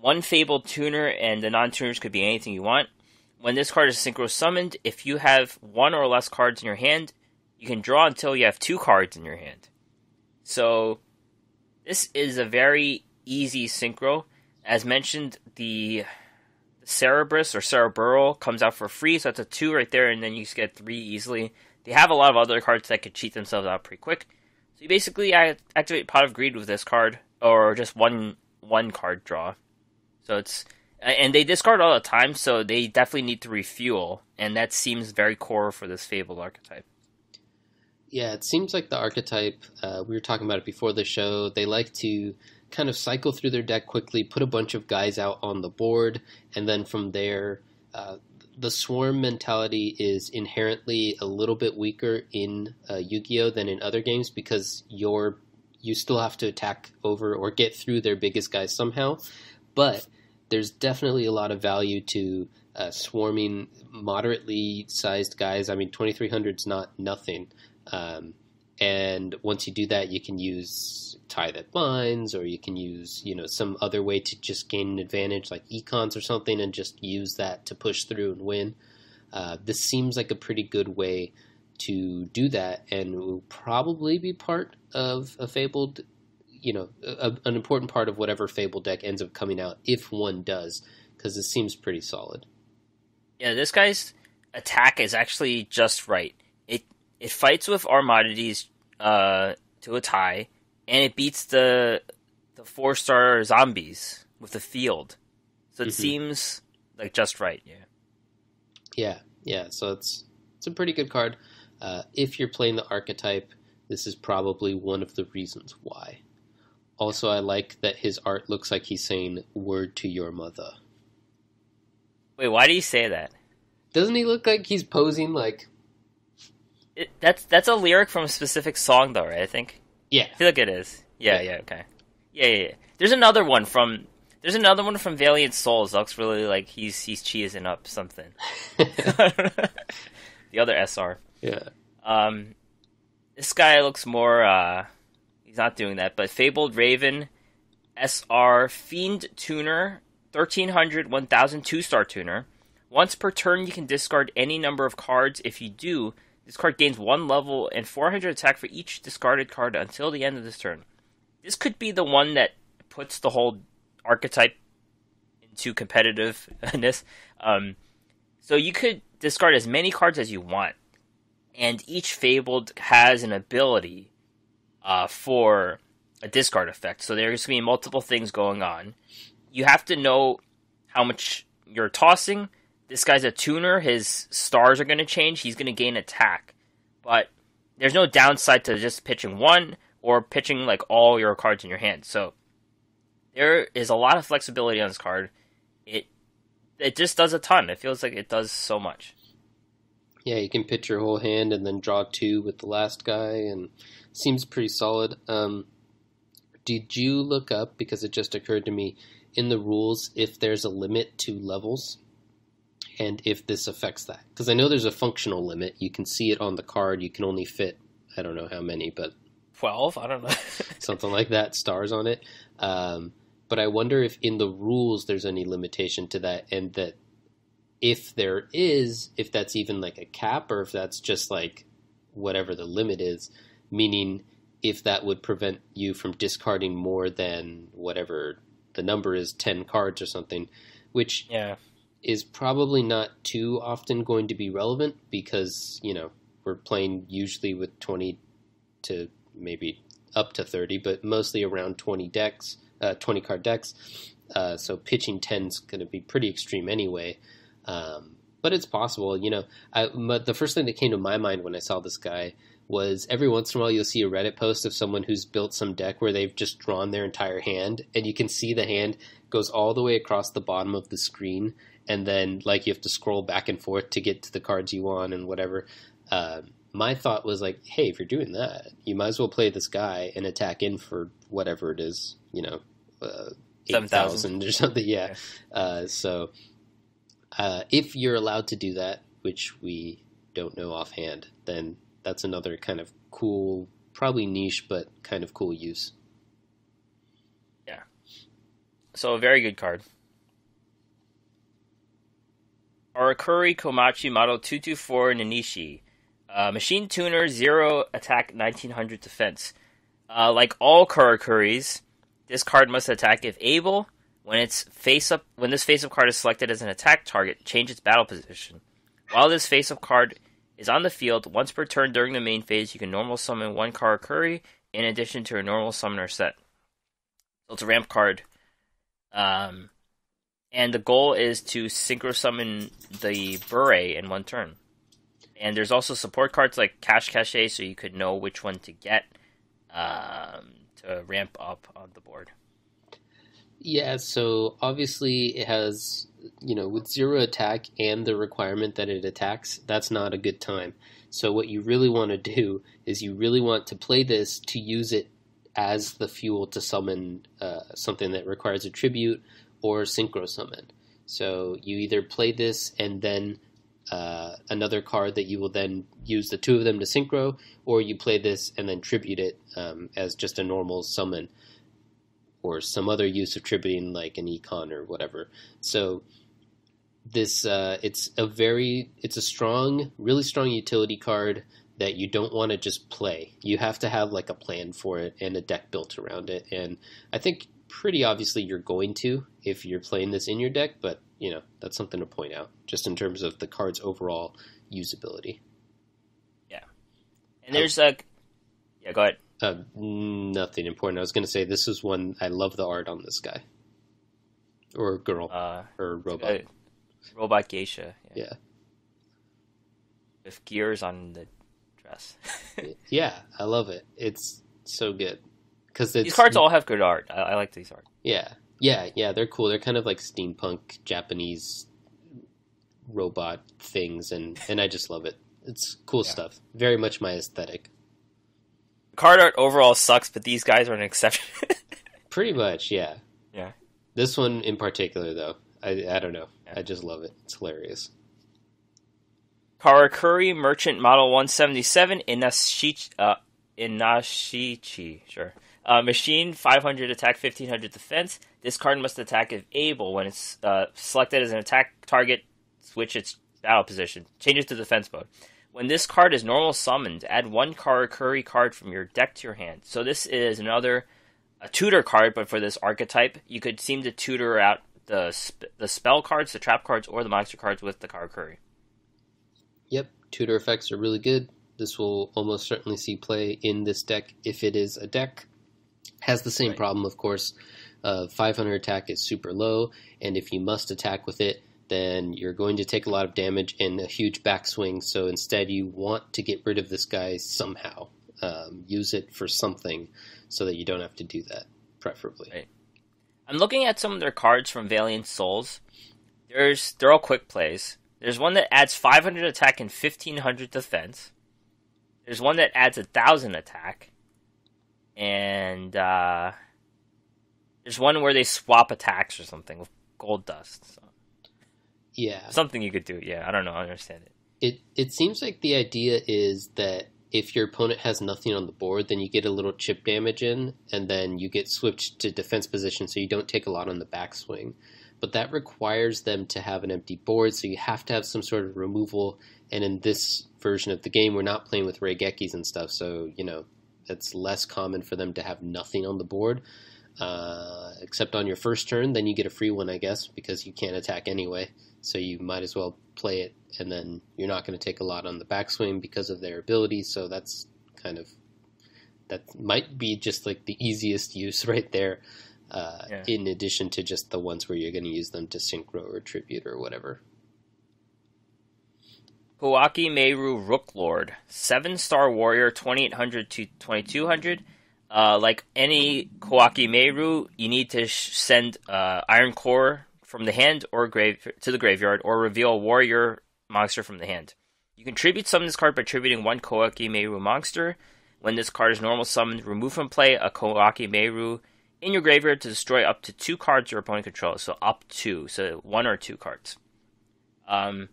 One Fabled tuner, and the non tuners could be anything you want. When this card is synchro summoned, if you have one or less cards in your hand, you can draw until you have two cards in your hand. So, this is a very easy synchro. As mentioned, the, Cerebrus or Cerburrel comes out for free, so that's a two right there, and then you get three easily. They have a lot of other cards that could cheat themselves out pretty quick. So you basically activate Pot of Greed with this card, or just one one card draw. So it's and they discard all the time, so they definitely need to refuel, and that seems very core for this fabled archetype. Yeah, it seems like the archetype. Uh, we were talking about it before the show. They like to kind of cycle through their deck quickly, put a bunch of guys out on the board, and then from there, uh, the swarm mentality is inherently a little bit weaker in uh, Yu-Gi-Oh than in other games because you're you still have to attack over or get through their biggest guys somehow. But there's definitely a lot of value to uh, swarming moderately sized guys. I mean, 2300 is not nothing. Um, and once you do that, you can use tie that binds, or you can use you know some other way to just gain an advantage, like econs or something, and just use that to push through and win. Uh, this seems like a pretty good way to do that, and will probably be part of a fabled, you know, a, an important part of whatever fabled deck ends up coming out if one does, because this seems pretty solid. Yeah, this guy's attack is actually just right. It fights with Armades uh, to a tie, and it beats the the four star zombies with the field. So it mm-hmm. seems like just right. Yeah. Yeah, yeah. So it's it's a pretty good card. Uh, if you're playing the archetype, this is probably one of the reasons why. Also, I like that his art looks like he's saying "word to your mother." Wait, why do you say that? Doesn't he look like he's posing like it, that's that's a lyric from a specific song, though, right? I think. Yeah. I feel like it is. Yeah, yeah, yeah okay. Yeah, yeah, yeah. There's another one from. There's another one from Valiant Souls. Looks really like he's he's cheesing up something. the other SR. Yeah. Um, this guy looks more. uh He's not doing that, but Fabled Raven, SR Fiend Tuner, 1300, 1000 two star tuner. Once per turn, you can discard any number of cards. If you do, this card gains one level and 400 attack for each discarded card until the end of this turn. This could be the one that puts the whole archetype into competitiveness. Um, so you could discard as many cards as you want, and each Fabled has an ability uh, for a discard effect. So there's going to be multiple things going on. You have to know how much you're tossing this guy's a tuner. His stars are going to change. He's going to gain attack. But there's no downside to just pitching one or pitching like all your cards in your hand. So there is a lot of flexibility on this card. It it just does a ton. It feels like it does so much. Yeah, you can pitch your whole hand and then draw two with the last guy, and seems pretty solid. Um, did you look up because it just occurred to me in the rules if there's a limit to levels? And if this affects that. Because I know there's a functional limit. You can see it on the card. You can only fit, I don't know how many, but 12, I don't know. something like that, stars on it. Um, but I wonder if in the rules there's any limitation to that, and that if there is, if that's even like a cap, or if that's just like whatever the limit is, meaning if that would prevent you from discarding more than whatever the number is, 10 cards or something, which yeah is probably not too often going to be relevant because, you know, we're playing usually with 20 to maybe up to 30, but mostly around 20 decks, uh, 20 card decks. Uh, so pitching 10 is going to be pretty extreme anyway. Um, but it's possible, you know. I, the first thing that came to my mind when I saw this guy was every once in a while you'll see a Reddit post of someone who's built some deck where they've just drawn their entire hand, and you can see the hand goes all the way across the bottom of the screen, and then like you have to scroll back and forth to get to the cards you want and whatever. Uh, my thought was like, hey, if you're doing that, you might as well play this guy and attack in for whatever it is, you know, uh, eight thousand or something. Yeah. yeah. Uh, so uh, if you're allowed to do that, which we don't know offhand, then that's another kind of cool, probably niche, but kind of cool use. Yeah. So a very good card. Karakuri Komachi Model 224 Ninishi. Uh, machine tuner, zero attack, 1900 defense. Uh, like all Karakuris, this card must attack if able. When its face up, when this face up card is selected as an attack target, change its battle position. While this face up card is on the field, once per turn during the main phase, you can normal summon one Karakuri in addition to a normal summoner set. So it's a ramp card. Um, and the goal is to synchro summon the Burei in one turn. And there's also support cards like Cash Cache, so you could know which one to get um, to ramp up on the board. Yeah, so obviously it has, you know, with zero attack and the requirement that it attacks, that's not a good time. So what you really want to do is you really want to play this to use it as the fuel to summon uh, something that requires a tribute or synchro summon. So you either play this and then uh, another card that you will then use the two of them to synchro, or you play this and then tribute it um, as just a normal summon, or some other use of tributing like an econ or whatever. So this uh, it's a very it's a strong, really strong utility card that you don't want to just play. You have to have like a plan for it and a deck built around it. And I think pretty obviously you're going to if you're playing this in your deck, but you know that's something to point out just in terms of the card's overall usability. Yeah, and there's a yeah. Go ahead. Uh, nothing important. I was going to say this is one I love the art on this guy or girl uh, or robot. Uh, robot geisha. Yeah. yeah. With gears on the dress. yeah, I love it. It's so good because these cards all have good art. I, I like these art. Yeah, yeah, yeah, they're cool. They're kind of like steampunk Japanese robot things, and and I just love it. It's cool yeah. stuff. Very much my aesthetic. Card art overall sucks, but these guys are an exception. Pretty much, yeah. Yeah. This one in particular, though, I I don't know. Yeah. I just love it. It's hilarious. Karakuri Merchant Model 177 Inashichi, uh, Inashichi, sure. Uh, machine 500 attack, 1500 defense. This card must attack if able. When it's uh, selected as an attack target, switch its battle position. Changes to defense mode. When this card is normal summoned, add one Karakuri card from your deck to your hand. So this is another a tutor card, but for this archetype, you could seem to tutor out the sp- the spell cards, the trap cards, or the monster cards with the Karakuri. Yep, tutor effects are really good. This will almost certainly see play in this deck if it is a deck. Has the same right. problem, of course. Uh, 500 attack is super low, and if you must attack with it, then you're going to take a lot of damage and a huge backswing. So instead, you want to get rid of this guy somehow. Um, use it for something so that you don't have to do that, preferably. Right. I'm looking at some of their cards from Valiant Souls. There's they're all quick plays. There's one that adds 500 attack and 1500 defense. There's one that adds a thousand attack, and uh, there's one where they swap attacks or something with gold dust. So. Yeah, something you could do. Yeah, I don't know. I understand it. It it seems like the idea is that if your opponent has nothing on the board, then you get a little chip damage in, and then you get switched to defense position, so you don't take a lot on the backswing. But that requires them to have an empty board, so you have to have some sort of removal. And in this version of the game, we're not playing with Raigekis and stuff, so you know it's less common for them to have nothing on the board. Uh, except on your first turn, then you get a free one, I guess, because you can't attack anyway. So you might as well play it, and then you're not going to take a lot on the backswing because of their ability. So that's kind of that might be just like the easiest use right there. Uh, yeah. In addition to just the ones where you're going to use them to synchro or tribute or whatever. Koaki Meiru Rook Lord, seven star warrior, 2800 to 2200. Uh, like any Koaki Meiru, you need to sh- send uh, Iron Core from the hand or grave to the graveyard, or reveal a warrior monster from the hand. You can tribute summon this card by tributing one Koaki Meiru monster. When this card is normal summoned, remove from play a Koaki Meiru in your graveyard to destroy up to two cards your opponent controls. So up to, so one or two cards. Um,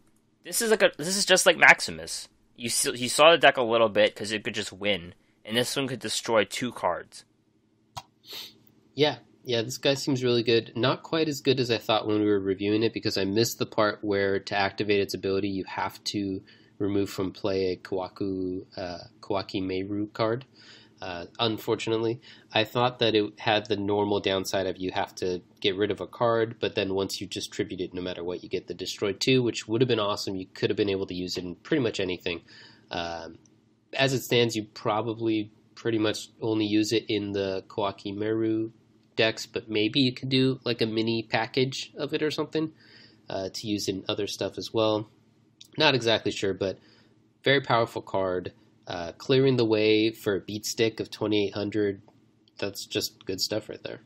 this is like a, this is just like Maximus. You you saw the deck a little bit because it could just win, and this one could destroy two cards. Yeah, yeah, this guy seems really good. Not quite as good as I thought when we were reviewing it because I missed the part where to activate its ability you have to remove from play a Kawaku uh, Koaki Meiru card. Uh, unfortunately, I thought that it had the normal downside of you have to get rid of a card, but then once you distribute it, no matter what, you get the destroy two, which would have been awesome. You could have been able to use it in pretty much anything. Um, as it stands, you probably pretty much only use it in the Koaki Meiru decks, but maybe you could do like a mini package of it or something uh, to use in other stuff as well. Not exactly sure, but very powerful card. Uh, clearing the way for a beat stick of 2800, that's just good stuff right there.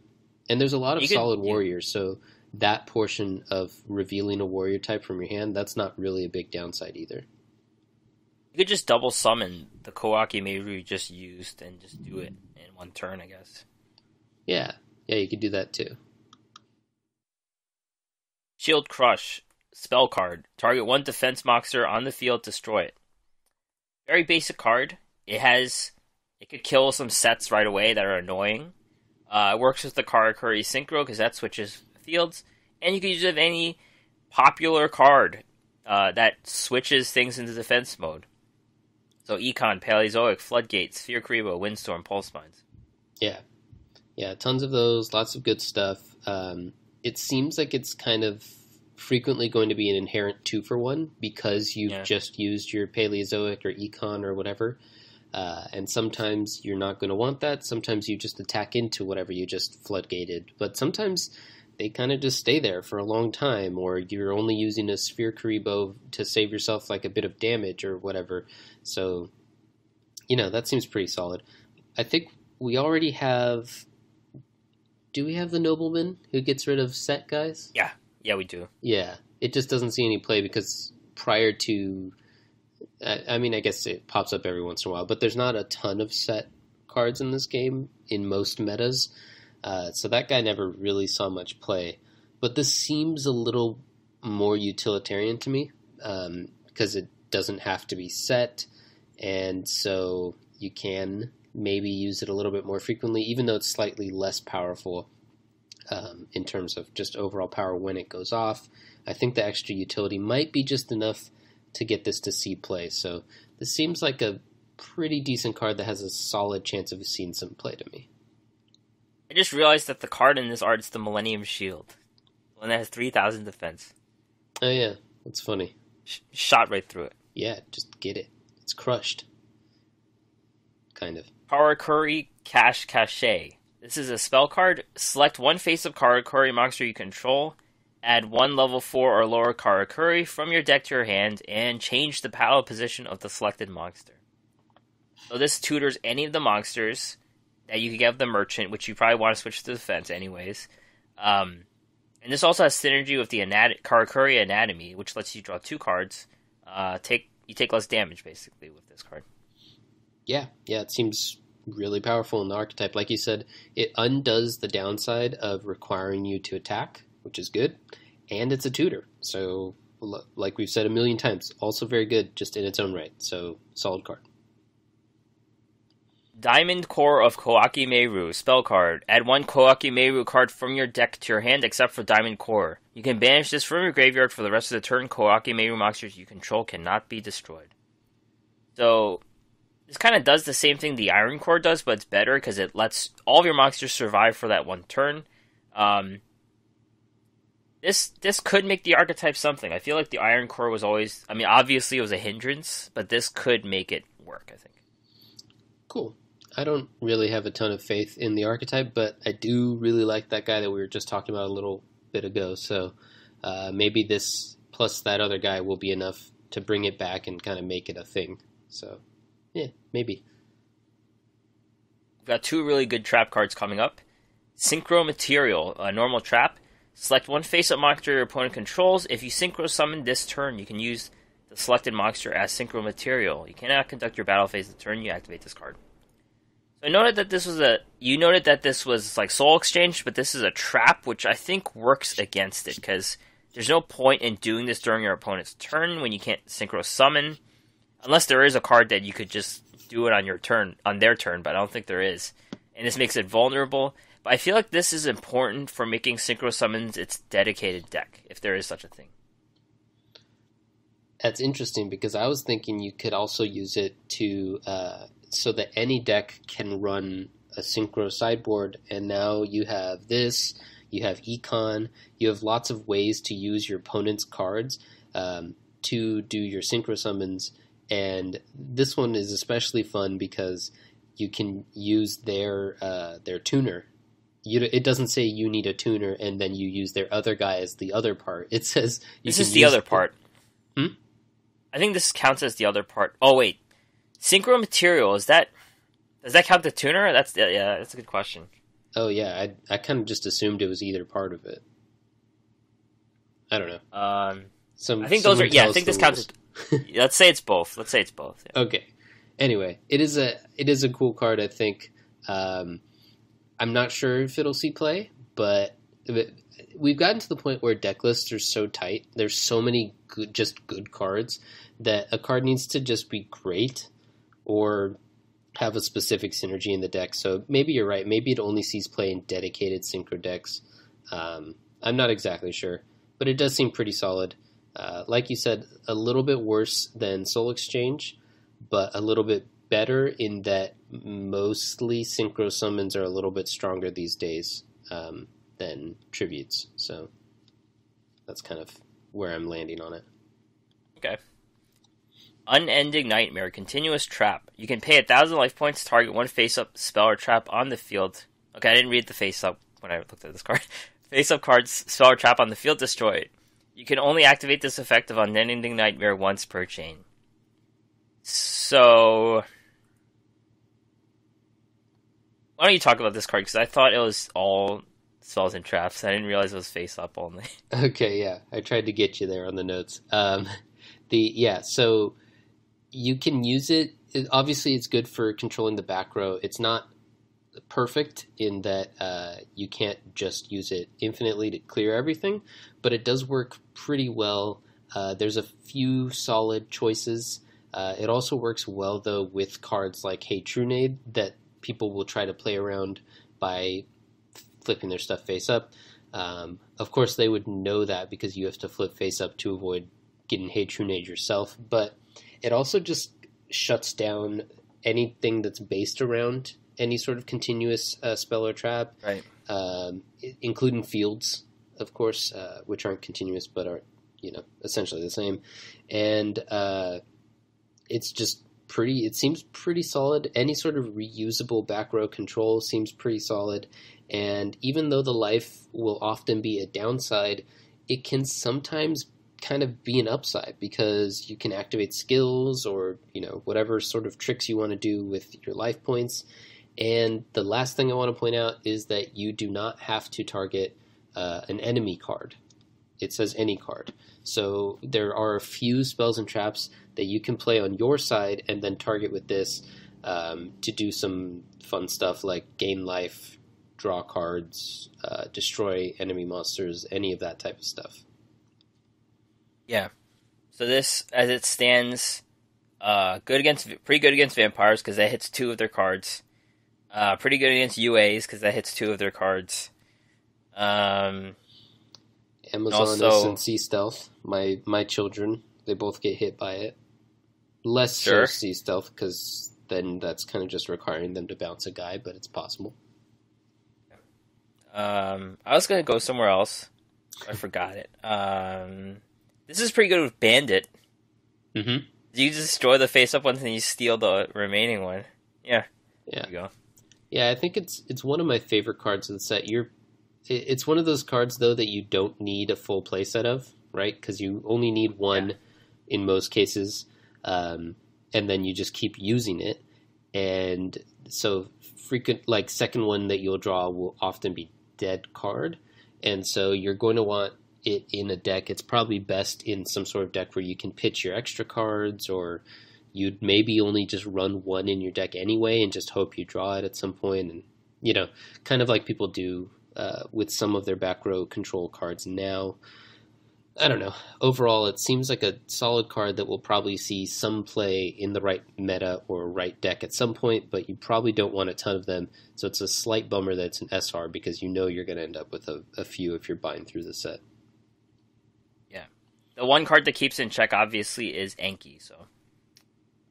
And there's a lot of You solid you- warriors, so that portion of revealing a warrior type from your hand, that's not really a big downside either. You could just double summon the Koaki Meiru you just used and just do it in one turn, I guess. Yeah, yeah, you could do that too. Shield Crush, spell card. Target one defense monster on the field, destroy it. Very basic card. It has, it could kill some sets right away that are annoying. Uh, it works with the Karakuri Synchro because that switches fields, and you can use it with any popular card uh, that switches things into defense mode. So Econ, Paleozoic, Floodgates, Sphere Kuriboh, Windstorm, Pulse Mines. Yeah, yeah, tons of those, lots of good stuff. Um, it seems like it's kind of frequently going to be an inherent two for one because you've Yeah. just used your Paleozoic or Econ or whatever. Uh, and sometimes you're not going to want that. Sometimes you just attack into whatever you just floodgated. But sometimes they kind of just stay there for a long time, or you're only using a Sphere Kuriboh to save yourself like a bit of damage or whatever. So, you know, that seems pretty solid. I think we already have. Do we have the nobleman who gets rid of set guys? Yeah, yeah, we do. Yeah, it just doesn't see any play because prior to, I, I mean, I guess it pops up every once in a while, but there's not a ton of set cards in this game in most metas, uh, so that guy never really saw much play. But this seems a little more utilitarian to me um, because it doesn't have to be set, and so you can maybe use it a little bit more frequently, even though it's slightly less powerful um, in terms of just overall power when it goes off. I think the extra utility might be just enough to get this to see play. So this seems like a pretty decent card that has a solid chance of seeing some play to me. I just realized that the card in this art is the Millennium Shield. The one that has 3,000 defense. Oh yeah, that's funny. Sh- shot right through it. Yeah, just get it. It's crushed. Kind of. Karakuri Cash Cache. This is a spell card. Select one face up Karakuri monster you control. Add one level 4 or lower Karakuri from your deck to your hand, and change the power position of the selected monster. So this tutors any of the monsters that you can get with the merchant, which you probably want to switch to defense anyways. Um, and this also has synergy with the anat- Karakuri Anatomy, which lets you draw two cards. Uh, take you take less damage basically with this card. Yeah, yeah, it seems really powerful in the archetype. Like you said, it undoes the downside of requiring you to attack, which is good, and it's a tutor. So, like we've said a million times, also very good just in its own right. So, solid card. Diamond Core of Koaki Meiru, spell card. Add one Koaki Meiru card from your deck to your hand except for Diamond Core. You can banish this from your graveyard for the rest of the turn. Koaki Meiru monsters you control cannot be destroyed. So, this kind of does the same thing the Iron Core does, but it's better because it lets all of your monsters survive for that one turn. Um, this this could make the archetype something. I feel like the Iron Core was always. I mean, obviously it was a hindrance, but this could make it work. I think. Cool. I don't really have a ton of faith in the archetype, but I do really like that guy that we were just talking about a little bit ago. So uh, maybe this plus that other guy will be enough to bring it back and kind of make it a thing. So yeah, maybe. We've got two really good trap cards coming up. Synchro Material, a normal trap. Select one face up monster your opponent controls. If you synchro summon this turn, you can use the selected monster as synchro material. You cannot conduct your battle phase the turn you activate this card. So I noted that this was a you noted that this was like soul exchange, but this is a trap, which I think works against it because there's no point in doing this during your opponent's turn when you can't synchro summon, unless there is a card that you could just do it on your turn on their turn, but I don't think there is, and this makes it vulnerable. I feel like this is important for making synchro summons its dedicated deck, if there is such a thing. That's interesting because I was thinking you could also use it to uh, so that any deck can run a synchro sideboard, and now you have this, you have econ, you have lots of ways to use your opponent's cards um, to do your synchro summons, and this one is especially fun because you can use their uh, their tuner. You, it doesn't say you need a tuner and then you use their other guy as the other part. It says this is the other part. Hmm? I think this counts as the other part. Oh wait, synchro material is that does that count the tuner? That's yeah, that's a good question. Oh yeah, I I kind of just assumed it was either part of it. I don't know. Um, Some I think those are yeah. I think this counts. As, let's say it's both. Let's say it's both. yeah. Okay. Anyway, it is a it is a cool card. I think. Um, I'm not sure if it'll see play, but we've gotten to the point where deck lists are so tight. There's so many good, just good cards that a card needs to just be great or have a specific synergy in the deck. So maybe you're right. Maybe it only sees play in dedicated synchro decks. Um, I'm not exactly sure, but it does seem pretty solid. Uh, like you said, a little bit worse than Soul Exchange, but a little bit better in that mostly synchro summons are a little bit stronger these days um, than tributes. So that's kind of where I'm landing on it. Okay. Unending Nightmare, continuous trap. You can pay a thousand life points to target one face-up spell or trap on the field. Okay, I didn't read the face-up when I looked at this card. face-up cards, spell or trap on the field destroyed. You can only activate this effect of Unending Nightmare once per chain. So, why don't you talk about this card? Because I thought it was all spells and traps. I didn't realize it was face-up only. Okay, yeah, I tried to get you there on the notes. Um, the yeah, so you can use it. it- Obviously, it's good for controlling the back row. It's not perfect in that uh, you can't just use it infinitely to clear everything, but it does work pretty well. Uh, there's a few solid choices. Uh, it also works well though with cards like Hey Trunade that people will try to play around by flipping their stuff face up. Um, of course, they would know that because you have to flip face up to avoid getting Hey Trunade yourself. But it also just shuts down anything that's based around any sort of continuous uh, spell or trap, Right. um, including fields, of course, uh, which aren't continuous but are you know essentially the same. And uh, it's just pretty. It seems pretty solid. Any sort of reusable back row control seems pretty solid. And even though the life will often be a downside, it can sometimes kind of be an upside because you can activate skills or you know whatever sort of tricks you want to do with your life points. And the last thing I want to point out is that you do not have to target uh, an enemy card. It says any card. So there are a few spells and traps that you can play on your side and then target with this um, to do some fun stuff like gain life, draw cards, uh, destroy enemy monsters, any of that type of stuff. Yeah. So this, as it stands, uh, good against pretty good against vampires because that hits two of their cards. Uh, pretty good against UAs because that hits two of their cards. Um, Amazon Also- and Sea Stealth. My my children, they both get hit by it. Less Sure. so Sea Stealth because then that's kind of just requiring them to bounce a guy, but it's possible. um, I was gonna go somewhere else. I forgot it. Um, this is pretty good with Bandit. Mm-hmm. You destroy the face-up ones and you steal the remaining one. Yeah. Yeah. There you go. Yeah, I think it's it's one of my favorite cards of the set. You're, it's one of those cards though that you don't need a full playset of, right? Because you only need one in most cases, um, and then you just keep using it. And so, frequent like second one that you'll draw will often be dead card, and so you're going to want it in a deck, it's probably best in some sort of deck where you can pitch your extra cards, or you'd maybe only just run one in your deck anyway, and just hope you draw it at some point, and you know, kind of like people do uh, with some of their back row control cards now. I don't know. Overall, it seems like a solid card that will probably see some play in the right meta or right deck at some point, but you probably don't want a ton of them. So it's a slight bummer that it's an SR because you know you're going to end up with a, a few if you're buying through the set. Yeah. The one card that keeps in check, obviously, is Enki. So.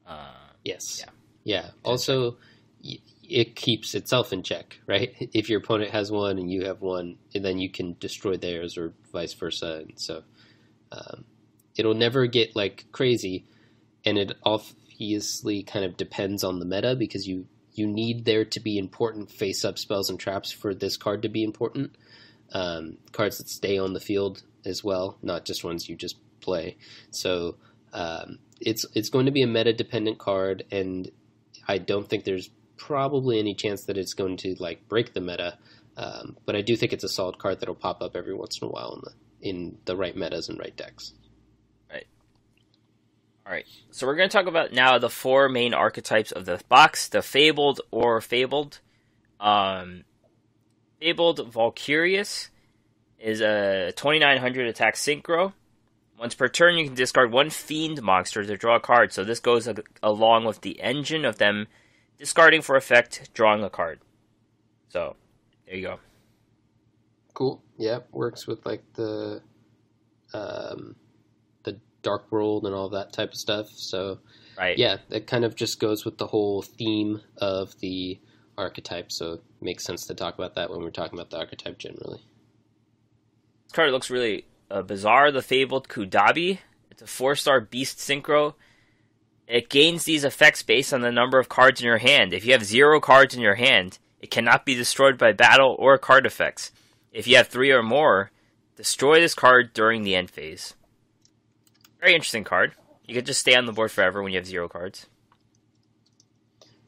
Uh, yes. Yeah. Yeah. Also, it keeps itself in check, right? If your opponent has one and you have one, and then you can destroy theirs or vice versa. And so um, it'll never get like crazy, and it obviously kind of depends on the meta because you you need there to be important face up spells and traps for this card to be important. Um, cards that stay on the field as well, not just ones you just play. So um, it's it's going to be a meta dependent card, and I don't think there's probably any chance that it's going to like break the meta. Um, but I do think it's a solid card that'll pop up every once in a while in the in the right metas and right decks. Right. All right. So we're going to talk about now the four main archetypes of the box: the fabled or fabled. Um, fabled Valkyrus is a 2900 attack synchro. Once per turn, you can discard one fiend monster to draw a card. So this goes along with the engine of them discarding for effect, drawing a card. So, there you go. Cool. Yeah, works with like the um, the dark world and all that type of stuff. So, right. Yeah, it kind of just goes with the whole theme of the archetype. So, it makes sense to talk about that when we're talking about the archetype generally. This card looks really uh, bizarre. The Fabled Kudabbi. It's a four star beast synchro. It gains these effects based on the number of cards in your hand. If you have zero cards in your hand, it cannot be destroyed by battle or card effects. If you have three or more, destroy this card during the end phase. Very interesting card. You could just stay on the board forever when you have zero cards.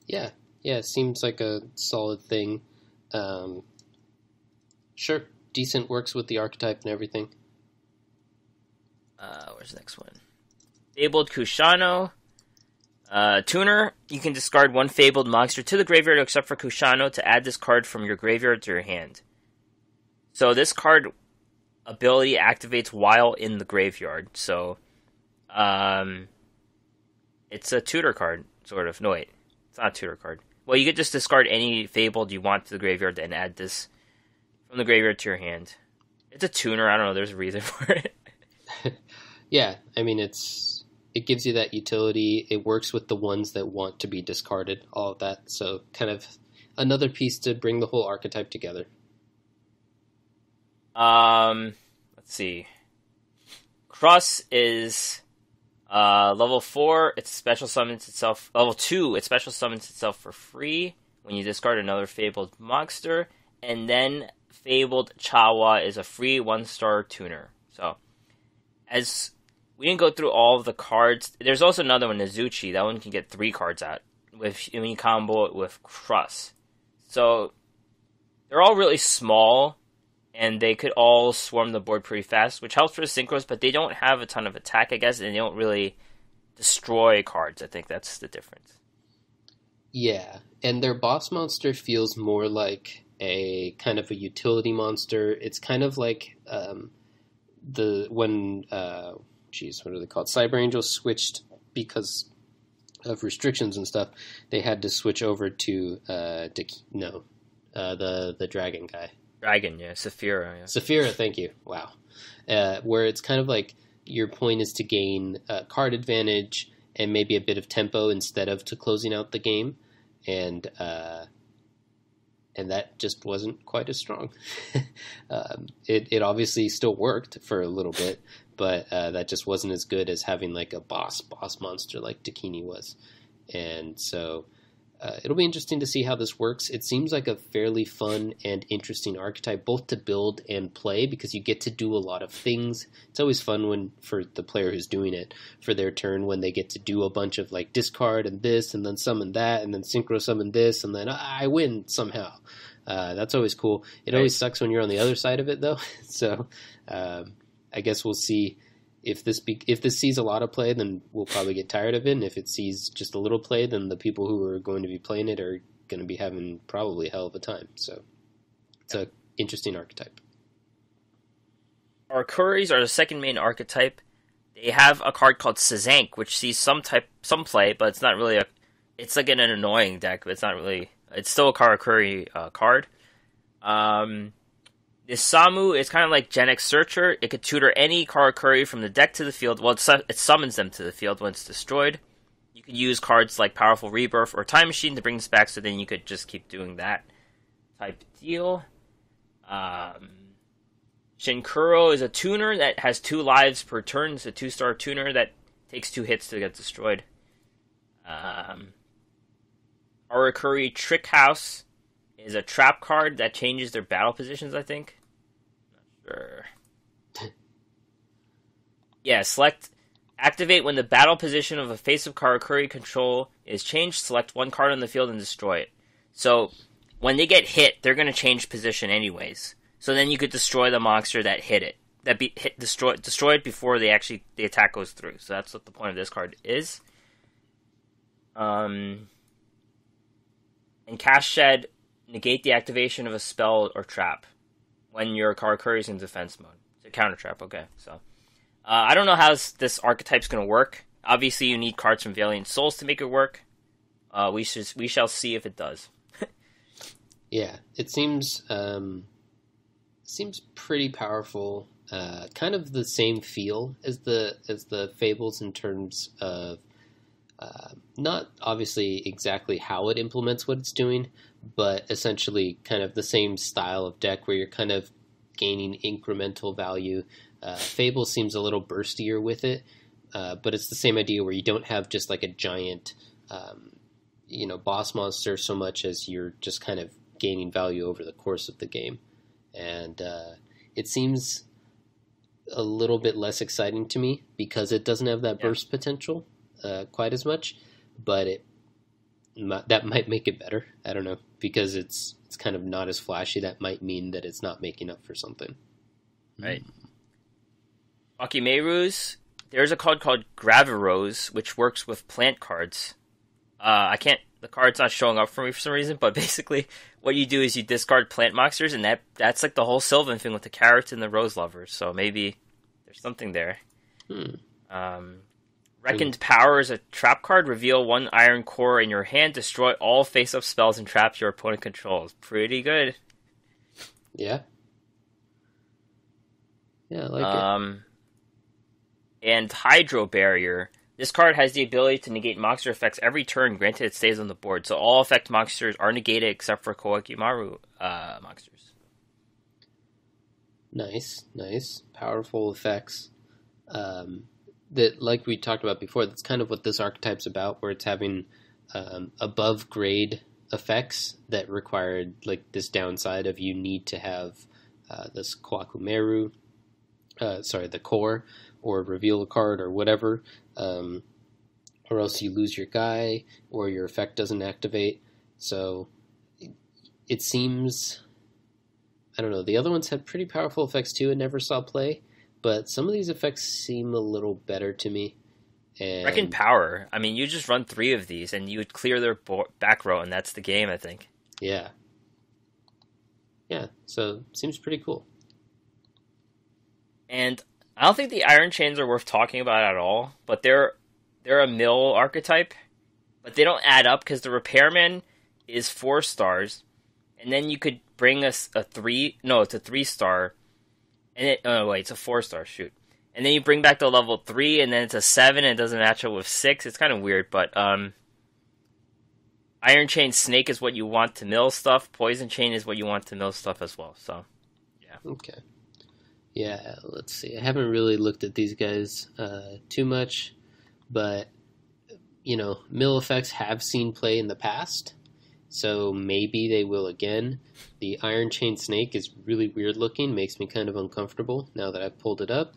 Yeah, yeah, it seems like a solid thing. Um, sure, decent works with the archetype and everything. Uh, where's the next one? Fabled Kushano. Uh, tuner, you can discard one Fabled monster to the graveyard except for Kushano to add this card from your graveyard to your hand. So this card ability activates while in the graveyard. So, um, it's a tutor card, sort of. No, wait, it's not a tutor card. Well, you could just discard any Fabled you want to the graveyard and add this from the graveyard to your hand. It's a tuner. I don't know. There's a reason for it. yeah, I mean it's it gives you that utility. It works with the ones that want to be discarded, all of that. So, kind of another piece to bring the whole archetype together. Um, let's see. Krus is uh, level four. It special summons itself. Level two. It special summons itself for free when you discard another fabled monster, and then fabled Chawa is a free one star tuner. So, as we didn't go through all of the cards. There's also another one, Nezuchi. That one can get three cards out with when you combo it with Krus. So they're all really small, and they could all swarm the board pretty fast, which helps for the synchros. But they don't have a ton of attack, I guess, and they don't really destroy cards. I think that's the difference. Yeah, and their boss monster feels more like a kind of a utility monster. It's kind of like um, the when uh, geez, what are they called? Cyber Angels switched because of restrictions and stuff. They had to switch over to uh, Dick, no, uh, the the dragon guy. Dragon, yeah, Saphira. Yeah. Saphira, thank you. Wow, uh, where it's kind of like your point is to gain uh, card advantage and maybe a bit of tempo instead of to closing out the game, and uh, and that just wasn't quite as strong. um, it it obviously still worked for a little bit, but uh, that just wasn't as good as having like a boss boss monster like Dakini was, and so. Uh, it'll be interesting to see how this works. It seems like a fairly fun and interesting archetype, both to build and play, because you get to do a lot of things. It's always fun when for the player who's doing it for their turn when they get to do a bunch of like discard and this, and then summon that, and then synchro summon this, and then I win somehow. Uh, that's always cool. It right. always sucks when you're on the other side of it, though. so um, I guess we'll see if this be, if this sees a lot of play, then we'll probably get tired of it. And if it sees just a little play, then the people who are going to be playing it are going to be having probably hell of a time. So it's a interesting archetype. Karakuri's are the second main archetype. They have a card called Sazank, which sees some type some play, but it's not really a. It's like an, an annoying deck, but it's not really. It's still a Karakuri uh, card. Um, this Samu is kind of like Genex Searcher. It could tutor any Karakuri from the deck to the field. Well, it, it summons them to the field when it's destroyed. You could use cards like Powerful Rebirth or Time Machine to bring this back, so then you could just keep doing that type deal. Um, Shinkuro is a tuner that has two lives per turn. It's a two star tuner that takes two hits to get destroyed. Um, Karakuri Trick House is a trap card that changes their battle positions, I think. Yeah, select. Activate when the battle position of a face of Karakuri control is changed. Select one card on the field and destroy it. So, when they get hit, they're going to change position anyways. So then you could destroy the monster that hit it, that be hit destroy destroy it before they actually the attack goes through. So that's what the point of this card is. Um, and cast shed negate the activation of a spell or trap when your Karakuri is in defense mode. It's a counter trap. Okay, so uh, I don't know how this, this archetype's going to work. Obviously, you need cards from Valiant Souls to make it work. Uh, we should we shall see if it does. yeah, it seems um, seems pretty powerful. Uh, kind of the same feel as the as the fables in terms of uh, not obviously exactly how it implements what it's doing, but essentially kind of the same style of deck where you're kind of gaining incremental value. Uh, Fable seems a little burstier with it, uh, but it's the same idea where you don't have just like a giant, um, you know, boss monster so much as you're just kind of gaining value over the course of the game and uh, it seems a little bit less exciting to me because it doesn't have that yeah. burst potential uh, quite as much. But it that might make it better. I don't know because it's it's kind of not as flashy. That might mean that it's not making up for something. Right. Bakimeirus, there's a card called Gravirose, which works with plant cards. Uh, I can't. The card's not showing up for me for some reason, but basically, what you do is you discard plant monsters, and that that's like the whole Sylvan thing with the carrots and the rose lovers. So maybe there's something there. Hmm. Um, Reckoned Power is a trap card. Reveal one Iron Core in your hand. Destroy all face-up spells and traps your opponent controls. Pretty good. Yeah. Yeah, I like um, it. And Hydro Barrier this card has the ability to negate monster effects every turn, granted it stays on the board. So all effect monsters are negated except for Koa'ki Meiru uh, monsters. Nice, nice, powerful effects. Um, that, like we talked about before, that's kind of what this archetype's about, where it's having um, above grade effects that required like this downside of you need to have uh, this Koa'ki Meiru, uh, sorry, the core, or reveal a card or whatever, um, or else you lose your guy or your effect doesn't activate. So it, it seems, I don't know. The other ones had pretty powerful effects too. and never saw play, but some of these effects seem a little better to me. And Reckon power. I mean, you just run three of these, and you would clear their bo- back row, and that's the game. I think. Yeah. Yeah. So seems pretty cool. And I don't think the Iron Chains are worth talking about at all, but they're they're a mill archetype, but they don't add up because the Repairman is four stars, and then you could bring us a, a three. No, it's a three star, and it. Oh wait, it's a four star. Shoot, and then you bring back the level three, and then it's a seven, and it doesn't match up with six. It's kind of weird, but um. Iron Chain Snake is what you want to mill stuff. Poison Chain is what you want to mill stuff as well. So, yeah. Okay. Yeah, let's see. I haven't really looked at these guys uh, too much, but you know, mill effects have seen play in the past, so maybe they will again. The Iron Chain Snake is really weird looking, makes me kind of uncomfortable now that I've pulled it up.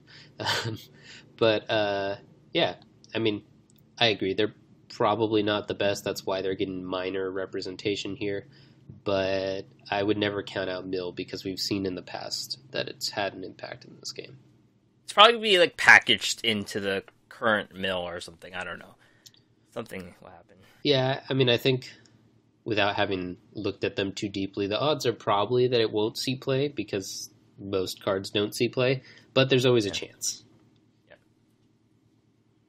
but uh, yeah, I mean, I agree. They're probably not the best. That's why they're getting minor representation here but I would never count out Mill because we've seen in the past that it's had an impact in this game. It's probably be like packaged into the current mill or something. I don't know. Something will happen. Yeah, I mean, I think without having looked at them too deeply, the odds are probably that it won't see play because most cards don't see play, but there's always a chance.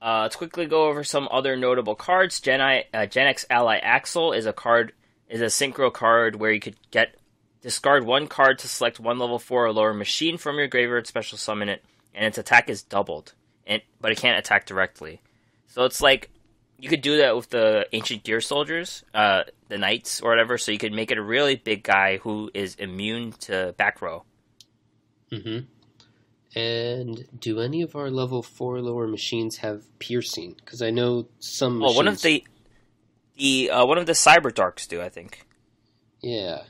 Uh, let's quickly go over some other notable cards. Gen, I, uh, Genex Ally Axel is a card is a synchro card where you could get discard one card to select one level four or lower machine from your graveyard, special summon it, and its attack is doubled, and but it can't attack directly. So it's like you could do that with the ancient gear soldiers, uh, the knights or whatever. So you could make it a really big guy who is immune to back row. Mm-hmm. And do any of our level four lower machines have piercing? Because I know some. Well, Machines... one of the the uh, one of the cyber darks do, I think. Yeah.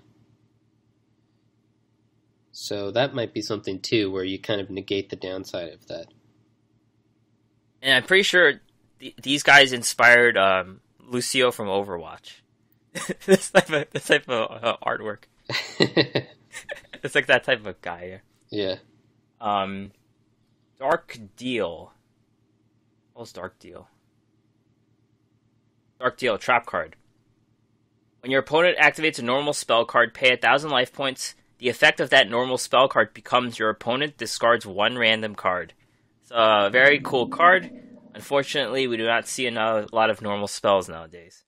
So that might be something too, where you kind of negate the downside of that. And I'm pretty sure th- these guys inspired um, Lucio from Overwatch. this type of this type of uh, artwork. it's like that type of guy. Yeah. Um, Dark Deal. What's Dark Deal? Dark Deal trap card. When your opponent activates a normal spell card, pay a thousand life points. The effect of that normal spell card becomes your opponent discards one random card. It's a very cool card. Unfortunately, we do not see a lot of normal spells nowadays.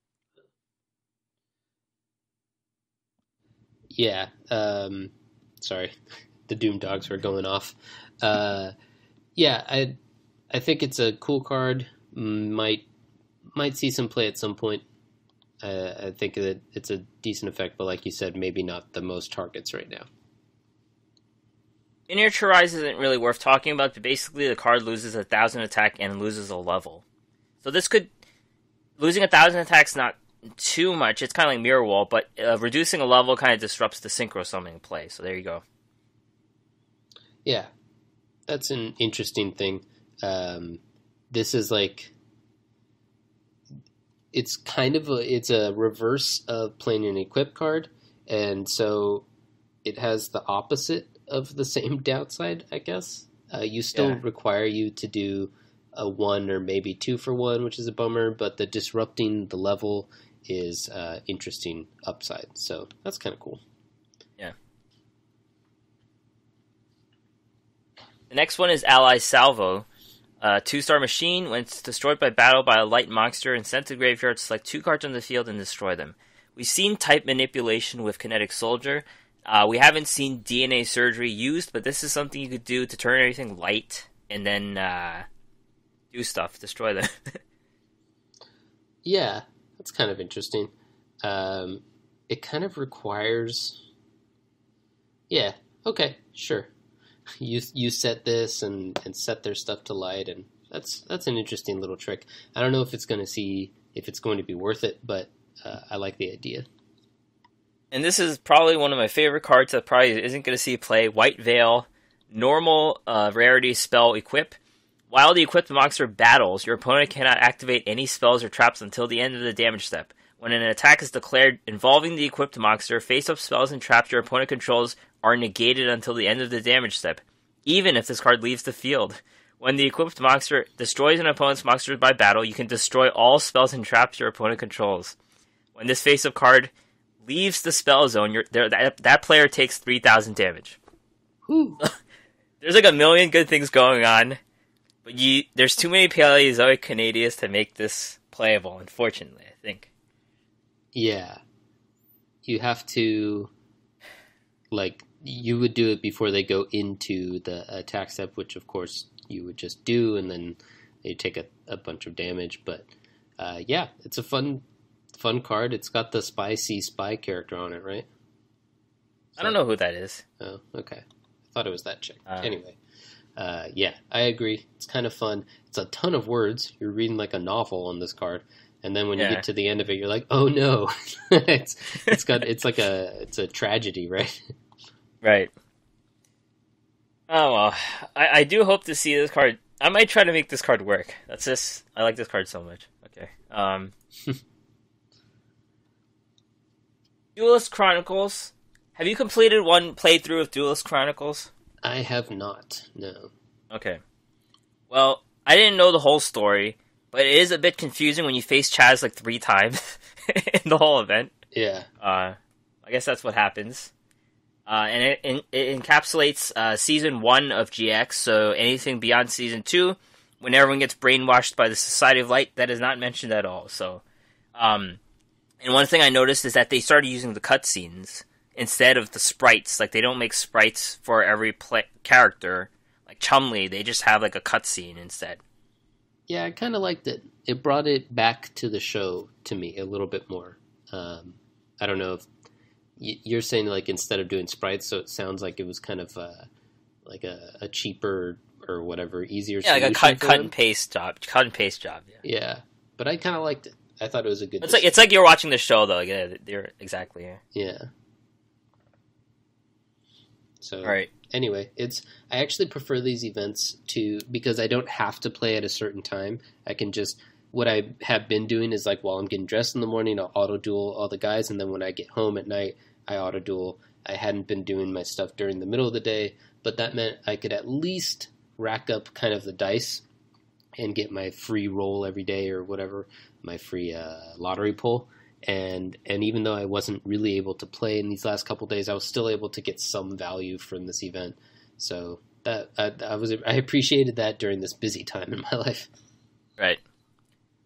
Yeah. Um, sorry, the Doom Dogs were going off. Uh, yeah, I I think it's a cool card. Might might see some play at some point. Uh, I think that it's a decent effect, but like you said, maybe not the most targets right now. Miniaturize isn't really worth talking about, but basically the card loses a thousand attack and loses a level. So this could losing a thousand attacks not too much. It's kind of like Mirror Wall, but uh, reducing a level kind of disrupts the synchro summoning play. So there you go. Yeah, that's an interesting thing. Um, this is like it's kind of a it's a reverse of playing an equip card, and so it has the opposite of the same downside, I guess. Uh, you still Yeah. require you to do a one or maybe two for one, which is a bummer, but the disrupting the level is uh, interesting upside. So that's kind of cool. Yeah. The next one is Ally Salvo. A two star machine, when it's destroyed by battle by a light monster and sent to the graveyard, select two cards on the field and destroy them. We've seen type manipulation with Kinetic Soldier. Uh, we haven't seen DNA surgery used, but this is something you could do to turn everything light and then uh, do stuff, destroy them. Yeah, that's kind of interesting. Um, it kind of requires. Yeah. Okay. Sure. You you set this and and set their stuff to light, and that's that's an interesting little trick. I don't know if it's going to see if it's going to be worth it, but uh, I like the idea. and this is probably one of my favorite cards that probably isn't going to see play. White Veil, normal uh, rarity spell equip. While the equipped monster battles, your opponent cannot activate any spells or traps until the end of the damage step. When an attack is declared involving the equipped monster, face up spells and traps your opponent controls are negated until the end of the damage step, even if this card leaves the field. When the equipped monster destroys an opponent's monster by battle, you can destroy all spells and traps your opponent controls. When this face up card leaves the spell zone, that, that player takes 3,000 damage. Whew. There's like a million good things going on, but you there's too many Paleozoic Canadias to make this playable, unfortunately, I think. Yeah. You have to like you would do it before they go into the attack step, which of course you would just do, and then they take a, a bunch of damage. But uh, yeah, it's a fun fun card. It's got the spicy spy character on it, right? I don't know who that is. Oh, okay. I thought it was that chick. Uh. anyway, uh, yeah, I agree. It's kind of fun. It's a ton of words. You're reading like a novel on this card, and then when you get to the end of it, you're like, oh no, it's it's got it's like a it's a tragedy, right? Right. Oh well, I, I do hope to see this card. I might try to make this card work. That's just I like this card so much. Okay. Um. Duelist Chronicles. Have you completed one playthrough of Duelist Chronicles? I have not. No. Okay. Well, I didn't know the whole story, but it is a bit confusing when you face Chaz like three times in the whole event. Yeah. Uh, I guess that's what happens. Uh, and it, it, it encapsulates uh, season one of GX, so anything beyond season two, when everyone gets brainwashed by the Society of Light, that is not mentioned at all. So, um, and one thing I noticed is that they started using the cutscenes instead of the sprites. Like they don't make sprites for every play- character. Like Chumley, they just have like a cutscene instead. Yeah, I kind of liked it. It brought it back to the show to me a little bit more. Um, I don't know if you're saying like instead of doing sprites, so it sounds like it was kind of uh, like a, a, cheaper or whatever, easier. Yeah, like a cut, cut and paste job, cut and paste job. Yeah, yeah, but I kind of liked it. I thought it was a good. It's like it's like you're watching the show though. Yeah, they're exactly. Yeah. yeah. So right. Anyway, it's I actually prefer these events to because I don't have to play at a certain time. I can just what I have been doing is like while I'm getting dressed in the morning, I'll auto duel all the guys, and then when I get home at night, I auto duel. I hadn't been doing my stuff during the middle of the day, but that meant I could at least rack up kind of the dice and get my free roll every day or whatever, my free uh, lottery pull. And and even though I wasn't really able to play in these last couple days, I was still able to get some value from this event. So that I, I was I appreciated that during this busy time in my life. Right.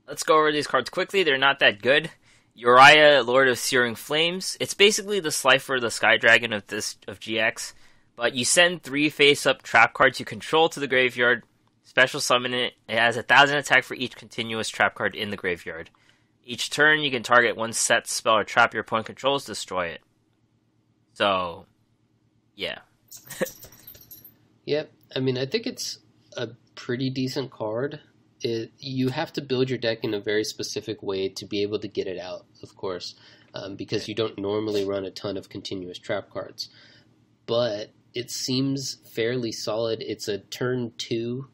Let's go over these cards quickly. They're not that good. Uriah, Lord of Searing Flames. It's basically the Slifer, the Sky Dragon of this of GX. But you send three face-up trap cards you control to the graveyard. Special summon it. It has a thousand attack for each continuous trap card in the graveyard. Each turn, you can target one set spell or trap your opponent controls, destroy it. So, yeah. yep. I mean, I think it's a pretty decent card it, you have to build your deck in a very specific way to be able to get it out, of course, um, because you don't normally run a ton of continuous trap cards. But it seems fairly solid. It's a turn two,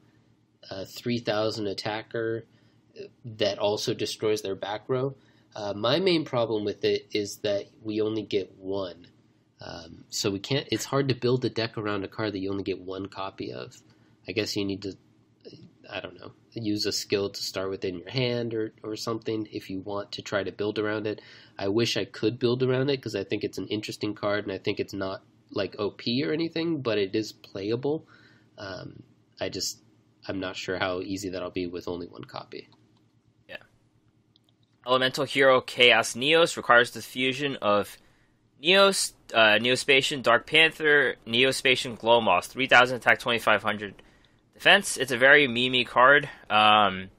uh, 3000 attacker that also destroys their back row. Uh, my main problem with it is that we only get one. Um, so we can't. It's hard to build a deck around a card that you only get one copy of. I guess you need to I don't know, use a skill to start within your hand or, or something if you want to try to build around it. I wish I could build around it because I think it's an interesting card and I think it's not like OP or anything, but it is playable. Um, I just, I'm not sure how easy that'll be with only one copy. Elemental Hero Chaos Neos requires the fusion of Neos, uh, Neo-Spacian Dark Panther, Neo-Spacian Glow Moth, 3000 attack, 2500 Defense, it's a very memey card. Um,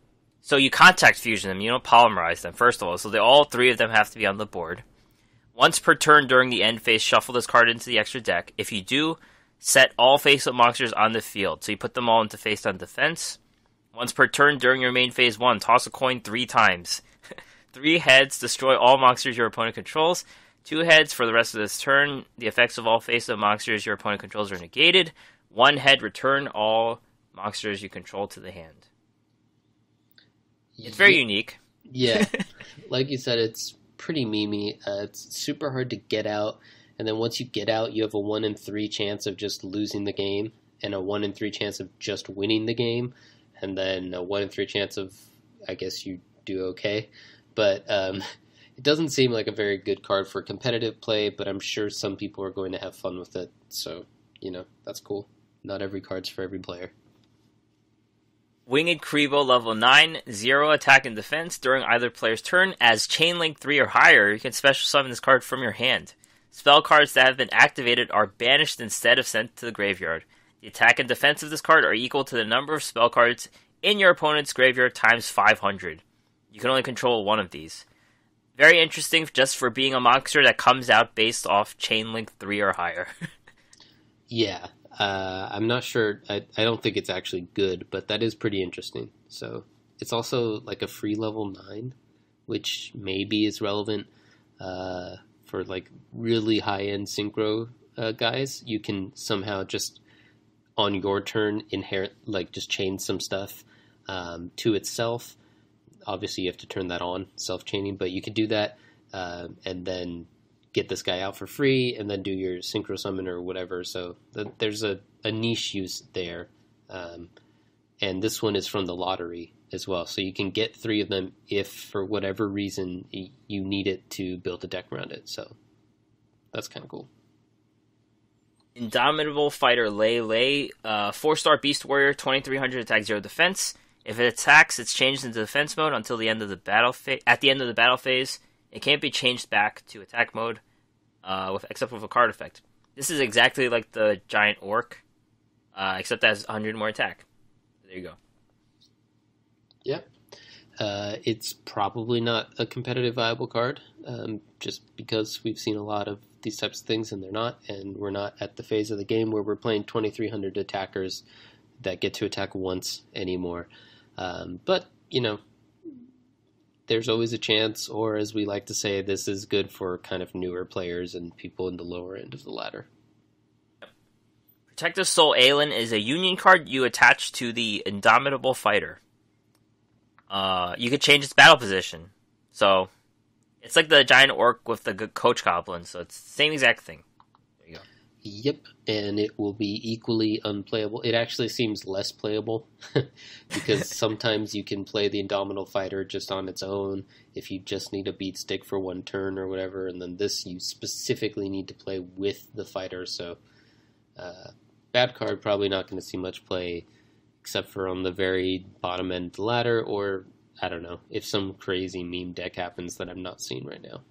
so you contact fusion them, you don't polymerize them, first of all. So they, all three of them have to be on the board. Once per turn during the end phase, shuffle this card into the extra deck. If you do, set all face-up monsters on the field. So you put them all into face-on defense. Once per turn during your main phase one, toss a coin three times. Three heads, destroy all monsters your opponent controls. Two heads for the rest of this turn. The effects of all face-up monsters your opponent controls are negated. One head, return all monsters you control to the hand. It's very yeah. unique. Yeah, like you said, it's pretty memey. Uh, it's super hard to get out, and then once you get out, you have a one in three chance of just losing the game, and a one in three chance of just winning the game, and then a one in three chance of, I guess you do okay, but um, it doesn't seem like a very good card for competitive play. But I'm sure some people are going to have fun with it, so you know that's cool. Not every card's for every player. Winged Kuriboh level 9, 0 attack and defense during either player's turn. As Chain Link 3 or higher, you can special summon this card from your hand. Spell cards that have been activated are banished instead of sent to the graveyard. The attack and defense of this card are equal to the number of spell cards in your opponent's graveyard times 500. You can only control one of these. Very interesting just for being a monster that comes out based off Chain Link 3 or higher. yeah, uh, I'm not sure. I, I don't think it's actually good, but that is pretty interesting. So it's also like a free level nine, which maybe is relevant uh, for like really high end synchro uh, guys. You can somehow just on your turn inherit like just chain some stuff um, to itself. Obviously, you have to turn that on self chaining, but you could do that uh, and then get this guy out for free and then do your synchro summon or whatever. So the, there's a, a niche use there. Um, and this one is from the lottery as well. So you can get three of them if, for whatever reason, you need it to build a deck around it. So that's kind of cool. Indomitable Fighter Lei Lei, uh, four star Beast Warrior, 2300 attack, zero defense. If it attacks, it's changed into defense mode until the end of the battle phase. At the end of the battle phase, it can't be changed back to attack mode, uh, with except with a card effect. This is exactly like the giant orc, uh, except that has 100 more attack. There you go. Yep. Uh, it's probably not a competitive viable card, um, just because we've seen a lot of these types of things and they're not, and we're not at the phase of the game where we're playing 2,300 attackers that get to attack once anymore. Um, but, you know, there's always a chance, or as we like to say, this is good for kind of newer players and people in the lower end of the ladder. Protective Soul Ailin is a union card you attach to the Indomitable Fighter. Uh, you could change its battle position. So, it's like the giant orc with the coach goblin, so it's the same exact thing. There you go. Yep, and it will be equally unplayable. It actually seems less playable because sometimes you can play the Indomitable Fighter just on its own if you just need a beat stick for one turn or whatever, and then this you specifically need to play with the fighter. So, uh, bad card, probably not going to see much play except for on the very bottom end ladder, or I don't know, if some crazy meme deck happens that I'm not seeing right now.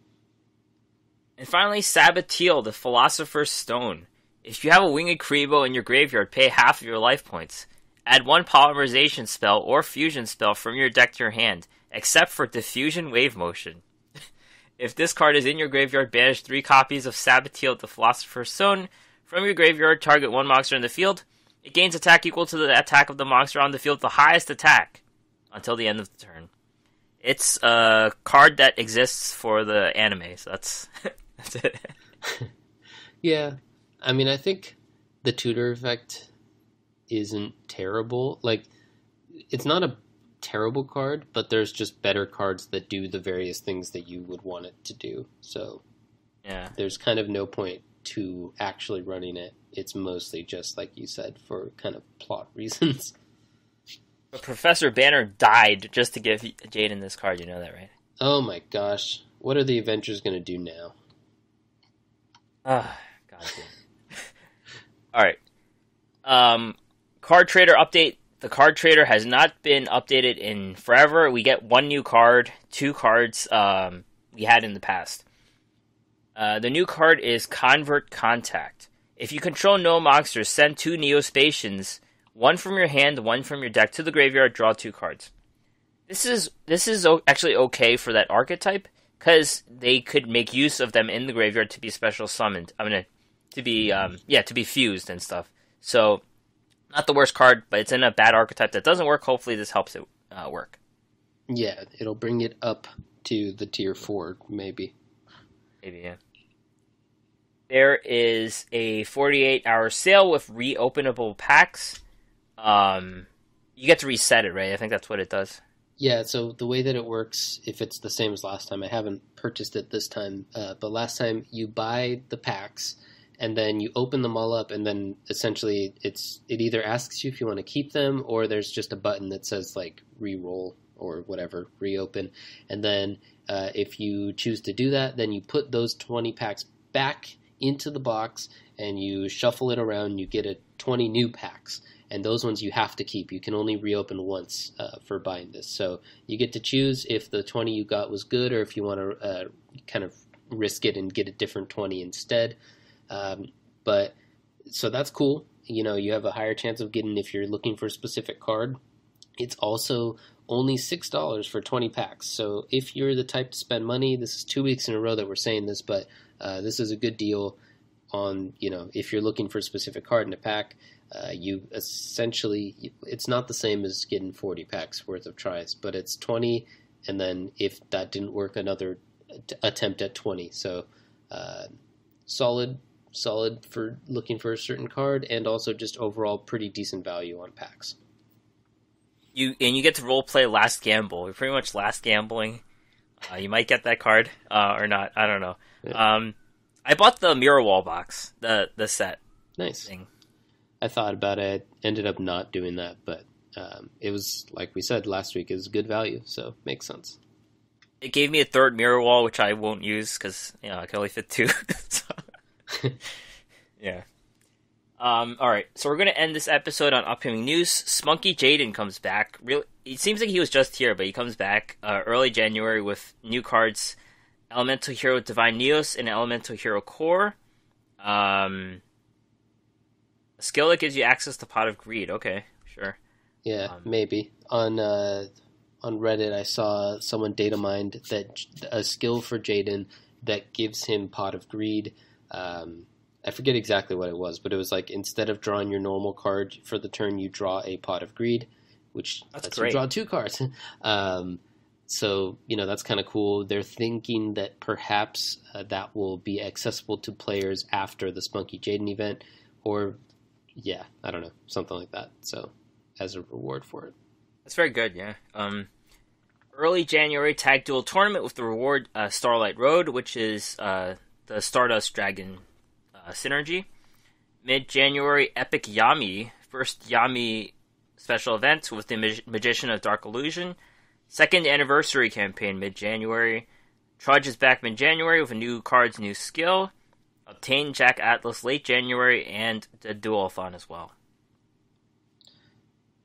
And finally, Sabatiel, the Philosopher's Stone. If you have a Winged Kuriboh in your graveyard, pay half of your life points. Add one Polymerization spell or Fusion spell from your deck to your hand, except for Diffusion Wave Motion. if this card is in your graveyard, banish three copies of Sabatiel, the Philosopher's Stone from your graveyard, target one monster in the field, it gains attack equal to the attack of the monster on the field, the highest attack, until the end of the turn. It's a card that exists for the anime, so that's that's it. yeah, I mean, I think the tutor effect isn't terrible. Like, it's not a terrible card, but there's just better cards that do the various things that you would want it to do. So, yeah, there's kind of no point to actually running it. It's mostly just like you said for kind of plot reasons. But Professor Banner died just to give Jaden this card. You know that, right? Oh my gosh! What are the Avengers going to do now? Ah, God. All right. Um, card trader update. The card trader has not been updated in forever. We get one new card, two cards um, we had in the past. Uh, the new card is Convert Contact. If you control no monsters, send two Neo-Spacians, one from your hand, one from your deck, to the graveyard. Draw two cards. This is this is actually okay for that archetype because they could make use of them in the graveyard to be special summoned. I mean, to be um, yeah, to be fused and stuff. So, not the worst card, but it's in a bad archetype that doesn't work. Hopefully, this helps it uh, work. Yeah, it'll bring it up to the tier four, maybe. Maybe yeah there is a 48 hour sale with reopenable packs. Um, you get to reset it, right? I think that's what it does. Yeah, so the way that it works, if it's the same as last time, I haven't purchased it this time, uh, but last time you buy the packs and then you open them all up, and then essentially it's it either asks you if you want to keep them, or there's just a button that says like re-roll or whatever, reopen, and then uh, if you choose to do that, then you put those 20 packs back into the box and you shuffle it around, you get a 20 new packs. And those ones you have to keep. You can only reopen once uh, for buying this. So you get to choose if the 20 you got was good or if you want to uh, kind of risk it and get a different 20 instead. Um, but so that's cool. You know, you have a higher chance of getting if you're looking for a specific card. It's also only six dollars for 20 packs. So if you're the type to spend money, this is two weeks in a row that we're saying this, but uh, this is a good deal on you know if you're looking for a specific card in a pack. Uh, you essentially it's not the same as getting 40 packs worth of tries, but it's 20, and then if that didn't work, another attempt at 20. So uh, solid, solid for looking for a certain card, and also just overall pretty decent value on packs. You and you get to role play last gamble. You're pretty much last gambling. Uh, you might get that card uh, or not. I don't know. Yeah. Um, I bought the mirror wall box, the the set. Nice. Thing. I thought about it. ended up not doing that, but um, it was like we said last week, is good value, so makes sense. It gave me a third mirror wall, which I won't use because you know I can only fit two. so, yeah. Um, all right, so we're gonna end this episode on upcoming news. Spunky Jaden comes back. Really, it seems like he was just here, but he comes back uh, early January with new cards: Elemental Hero Divine Neos and Elemental Hero Core. Um, a skill that gives you access to Pot of Greed. Okay, sure. Yeah, um, maybe on uh, on Reddit I saw someone data mined that a skill for Jaden that gives him Pot of Greed. Um, I forget exactly what it was, but it was like instead of drawing your normal card for the turn, you draw a pot of greed, which that's lets great. you draw two cards. um, so you know that's kind of cool. They're thinking that perhaps uh, that will be accessible to players after the Spunky Jaden event, or yeah, I don't know, something like that. So as a reward for it. That's very good. Yeah. Um, early January tag duel tournament with the reward uh, Starlight Road, which is uh, the Stardust Dragon uh, synergy. Mid January, Epic Yami, first Yami special event with the Mag- Magician of Dark Illusion. Second anniversary campaign mid January. Trudge is back mid January with a new cards, new skill. Obtain Jack Atlas late January and the Dualathon as well.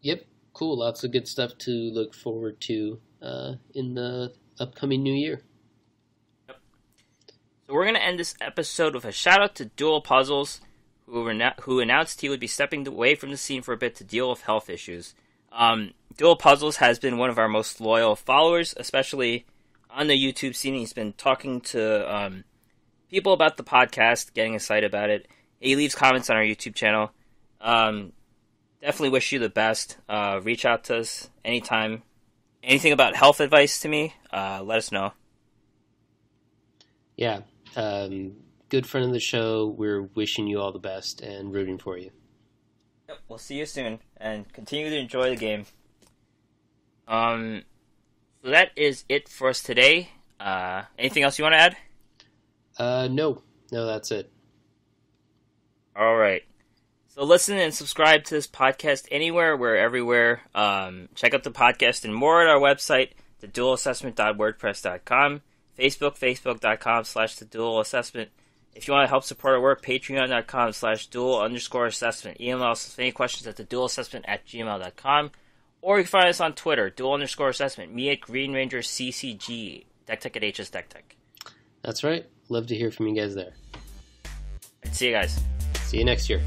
Yep, cool. Lots of good stuff to look forward to uh, in the upcoming new year. Yep. So we're going to end this episode with a shout out to Duel Puzzles, who, rena- who announced he would be stepping away from the scene for a bit to deal with health issues. Um, Duel Puzzles has been one of our most loyal followers, especially on the YouTube scene. He's been talking to um, people about the podcast, getting excited about it. He leaves comments on our YouTube channel. Um, definitely wish you the best. Uh, reach out to us anytime. Anything about health advice to me, uh, let us know. Yeah, um, good friend of the show. We're wishing you all the best and rooting for you. Yep, we'll see you soon and continue to enjoy the game. Um, so that is it for us today. Uh, anything else you want to add? Uh, no, no, that's it. All right. So listen and subscribe to this podcast anywhere. We're everywhere. Um, check out the podcast and more at our website, theduelassessment.wordpress.com. Facebook, facebook.com slash the duel assessment. If you want to help support our work, patreon.com slash duel underscore assessment. Email us with any questions at the duel assessment at gmail.com. Or you can find us on Twitter, duel underscore assessment, me at Green Ranger CCG, Deck Tech at HS Deck Tech. That's right. Love to hear from you guys there. see you guys. See you next year.